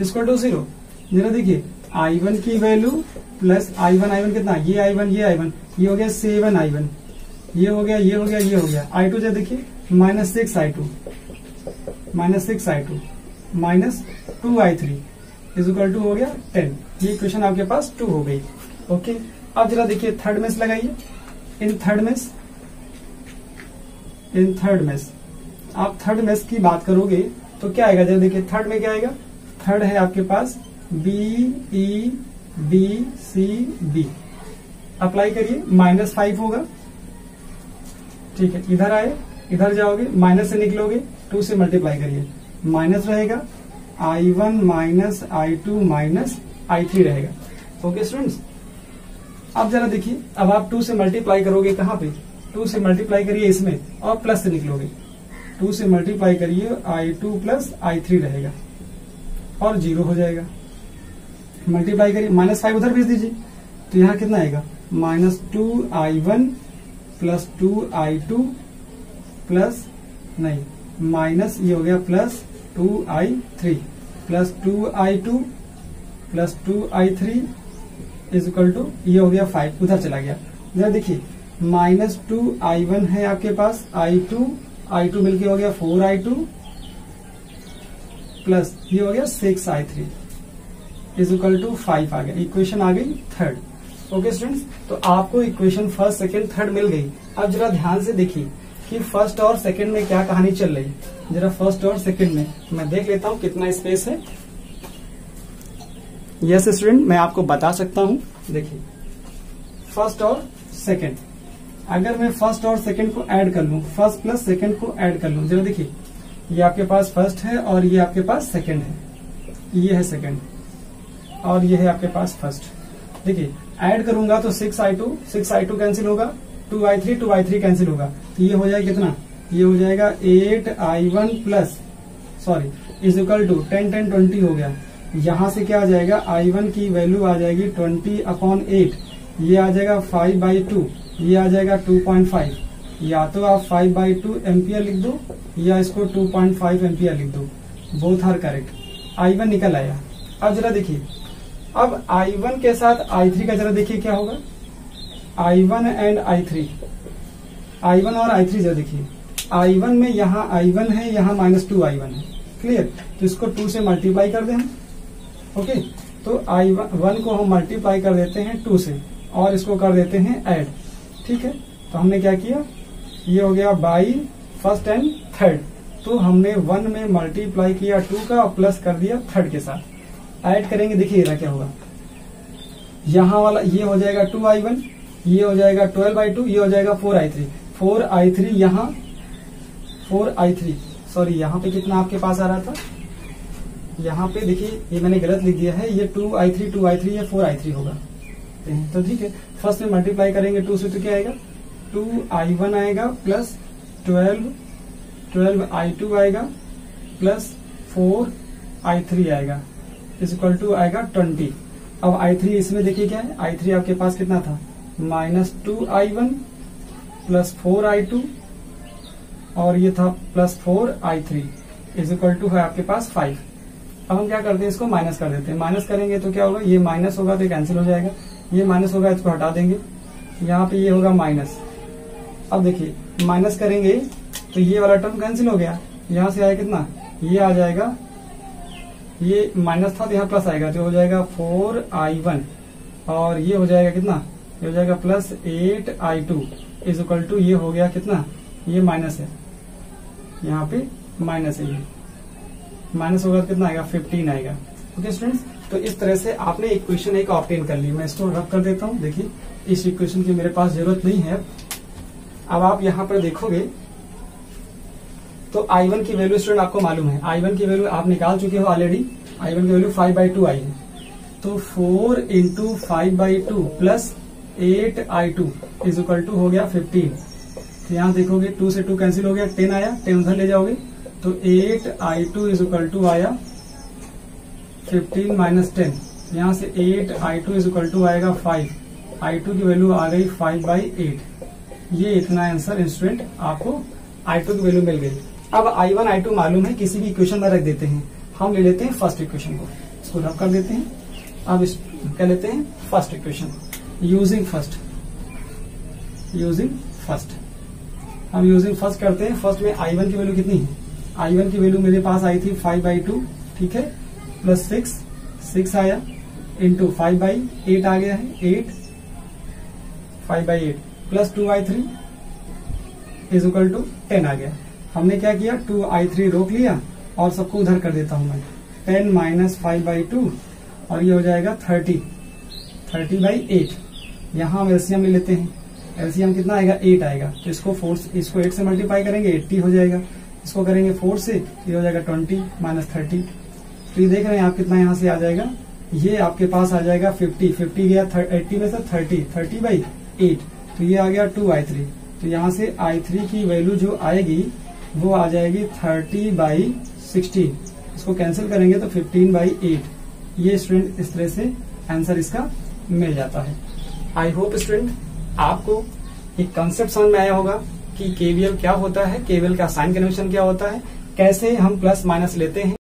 इसको टू ज़ीरो जरा देखिए आई वन की value plus I one I one कितना? ये आई वन ये आई वन ये हो गया सेवन आई वन ये हो गया, ये हो गया, ये हो गया। आई टू जो देखिए minus six I two minus six I two minus two I three is equal to हो गया टेन ये इक्वेशन आपके पास टू हो गई। ओके अब जरा देखिए थर्ड मेस लगाइए। In third mesh in third mesh आप थर्ड मेस की बात करोगे तो क्या आएगा? जरा देखिए थर्ड में क्या आएगा? थर्ड है आपके पास B E B C B apply करिए माइनस फाइव होगा। ठीक है, इधर आए, इधर जाओगे माइनस से निकलोगे टू से मल्टीप्लाई करिए। माइनस रहेगा I one minus I two minus I three रहेगा। ओके स्टूडेंट्स अब जरा देखिए, अब आप टू से मल्टीप्लाई करोगे कहाँ पे? टू से मल्टीप्लाई करिए इसमें, और प्लस से निकलोगे। टू से मल्टीप्लाई करिए I two plus I three रहेगा, और ज़ीरो हो जाएगा। मल्टीप्लाई करिए माइनस फाइव उधर भेज दीजिए। तो यहाँ कितना आएगा? Minus two I one plus two I two plus नहीं माइनस ये हो गया plus two I three plus two I two plus two I three is equal to ये हो गया फाइव उधर चला गया। जरा देखिए माइनस टू आई वन है आपके पास आई टू आई टू मिलकर हो गया फोर आई टू प्लस ये हो गया six I three is equal to five आ गया। इक्वेशन आ गई थर्ड ओके स्टूडेंट्स तो आपको इक्वेशन फ़र्स्ट सेकंड थर्ड मिल गई। अब जरा ध्यान से देखिए कि फ़र्स्ट और सेकंड में क्या कहानी चल रही जरा फ़र्स्ट और सेकंड में। मैं देख लेता हूँ कितना स्पेस है। यस स्टूडेंट मैं आपको बता सकता हूँ। देखिए। फ़र्स्ट और सेकंड अगर मैं फ़र्स्ट और सेकंड को ऐड कर लू फ़र्स्ट प्लस सेकंड को ऐड कर लू, जरा देखिए। ये आपके पास फ़र्स्ट है और ये आपके पास सेकंड है। ये है सेकंड और ये है आपके पास फ़र्स्ट देखिए ऐड करूँगा तो six I two six I two cancel होगा two I three two I three cancel होगा। तो ये हो जाएगा कितना? ये हो जाएगा eight I one plus sorry is equal to ten ten twenty हो गया। यहाँ से क्या आ जाएगा? आई वन की वैल्यू आ जाएगी ट्वेंटी अपॉन एट ये आ जाएगा फाइव बाई टू ये आ जाएगा टू पॉइंट फाइव या तो आप फाइव बाई टू एम्पियर लिख दो, या इसको टू पॉइंट फाइव एम्पियर लिख दो। Both are correct I one निकल आया। अब जरा देखिए अब आई वन के साथ आई थ्री का जरा देखिए क्या होगा। I one and I three I one और आई थ्री जरा देखिए। आई वन में यहाँ आई वन है, यहाँ माइनस टू आई है। क्लियर तो इसको टू से मल्टीप्लाई कर दें ओके तो आई वन को हम मल्टीप्लाई कर देते हैं टू से और इसको कर देते हैं ऐड ठीक है? तो हमने क्या किया? ये हो गया बाई फ़र्स्ट एंड थर्ड तो हमने वन में मल्टीप्लाई किया टू का और प्लस कर दिया थर्ड के साथ। ऐड करेंगे, देखिए क्या होगा। यहाँ वाला ये हो जाएगा टू आई वन ये हो जाएगा ट्वेल्व आई टू ये हो जाएगा four I three four I three यहाँ फोर आई थ्री सॉरी यहाँ पे कितना आपके पास आ रहा था? यहाँ पे देखिए, ये मैंने गलत लिख दिया है, ये two I three two I three ये फोर आई थ्री होगा। तो ठीक है फ़र्स्ट में मल्टीप्लाई करेंगे टू से तो क्या आएगा? टू आई वन आएगा plus twelve twelve I two आएगा प्लस फोर आई थ्री आएगा। इज़ इक्वल टू आएगा ट्वेंटी अब आई थ्री इसमें देखिए क्या है? आई थ्री आपके पास कितना था? Minus two I one plus four I two और ये था plus four I three is equal to है आपके पास फाइव अब हम क्या करते हैं? इसको माइनस कर देते हैं। माइनस करेंगे तो क्या होगा? ये माइनस होगा तो कैंसिल हो जाएगा। ये माइनस होगा, इसको हटा देंगे। यहाँ पे ये होगा माइनस अब देखिए माइनस करेंगे तो ये वाला टर्म कैंसिल हो गया। यहाँ से आया कितना? ये आ जाएगा ये माइनस था तो यहाँ प्लस आएगा तो हो जाएगा फोर आई वन और ये हो जाएगा कितना? ये हो जाएगा plus eight I two is equal to ये हो गया कितना? ये माइनस है। यहाँ पे माइनस है ये। माइनस होगा तो कितना आएगा? फिफ्टीन आएगा। ओके स्टूडेंट्स तो इस तरह से आपने इक्वेशन एक ऑप्टेन कर ली। मैं इसको रब कर देता हूँ। देखिए, इस इक्वेशन की मेरे पास ज़रूरत नहीं है। अब आप यहाँ पर देखोगे तो आई वन की वैल्यू स्टूडेंट आपको मालूम है। आई वन की वैल्यू आप निकाल चुके हो ऑलरेडी आई वन की value five by two I है। तो four into five by two plus eight I two is equal to हो गया फिफ्टीन तो यहाँ देखोगे टू से टू कैंसिल हो गया टेन आया टेन उधर ले जाओगे। तो eight I two is equal to आया फिफ्टीन माइनस टेन यहाँ से eight I two is equal to आएगा फाइव आई टू की वैल्यू आ गई फाइव बाई एट ये इतना आंसर इंस्टूडेंट आपको आई टू की वैल्यू मिल गई। अब आई वन आई टू मालूम है, किसी भी इक्वेशन में रख देते हैं। हम ले लेते हैं फ़र्स्ट इक्वेशन को। इसको रब कर देते हैं। अब इस क्या लेते हैं first equation using first using first हम यूजिंग फ़र्स्ट करते हैं। फ़र्स्ट में आई वन की वैल्यू कितनी है? आई वन की वैल्यू मेरे पास आई थी फाइव बाई टू ठीक है? प्लस सिक्स सिक्स आया। इंटू फाइव बाई एट आ गया है। Eight five by eight plus two by three is equal to ten आ गया। हमने क्या किया? टू आई थ्री रोक लिया और सबको उधर कर देता हूँ मैं। Ten minus five by two और ये हो जाएगा थर्टी थर्टी बाई एट यहाँ हम एलसीएम ले लेते हैं। एलसीएम कितना आएगा? एट आएगा। तो इसको फोर इसको एट से मल्टीप्लाई करेंगे एट्टी हो जाएगा। इसको करेंगे फोर से, ये हो जाएगा ट्वेंटी माइनस थर्टी तो ये देख रहे हैं आप कितना यहाँ से आ जाएगा। ये आपके पास आ जाएगा फिफ्टी फिफ्टी गया एट्टी में से थर्टी थर्टी बाई एट तो ये आ गया टू आई थ्री तो यहाँ से आई थ्री की वैल्यू जो आएगी वो आ जाएगी थर्टी बाई सिक्सटीन। इसको कैंसिल करेंगे तो फिफ्टीन बाई एट ये स्टूडेंट इस तरह से आंसर इसका मिल जाता है। आई होप स्टूडेंट आपको एक कंसेप्ट समझ में आया होगा कि केवीएल क्या होता है केवीएल का साइन कन्वेंशन क्या होता है, कैसे हम प्लस माइनस लेते हैं।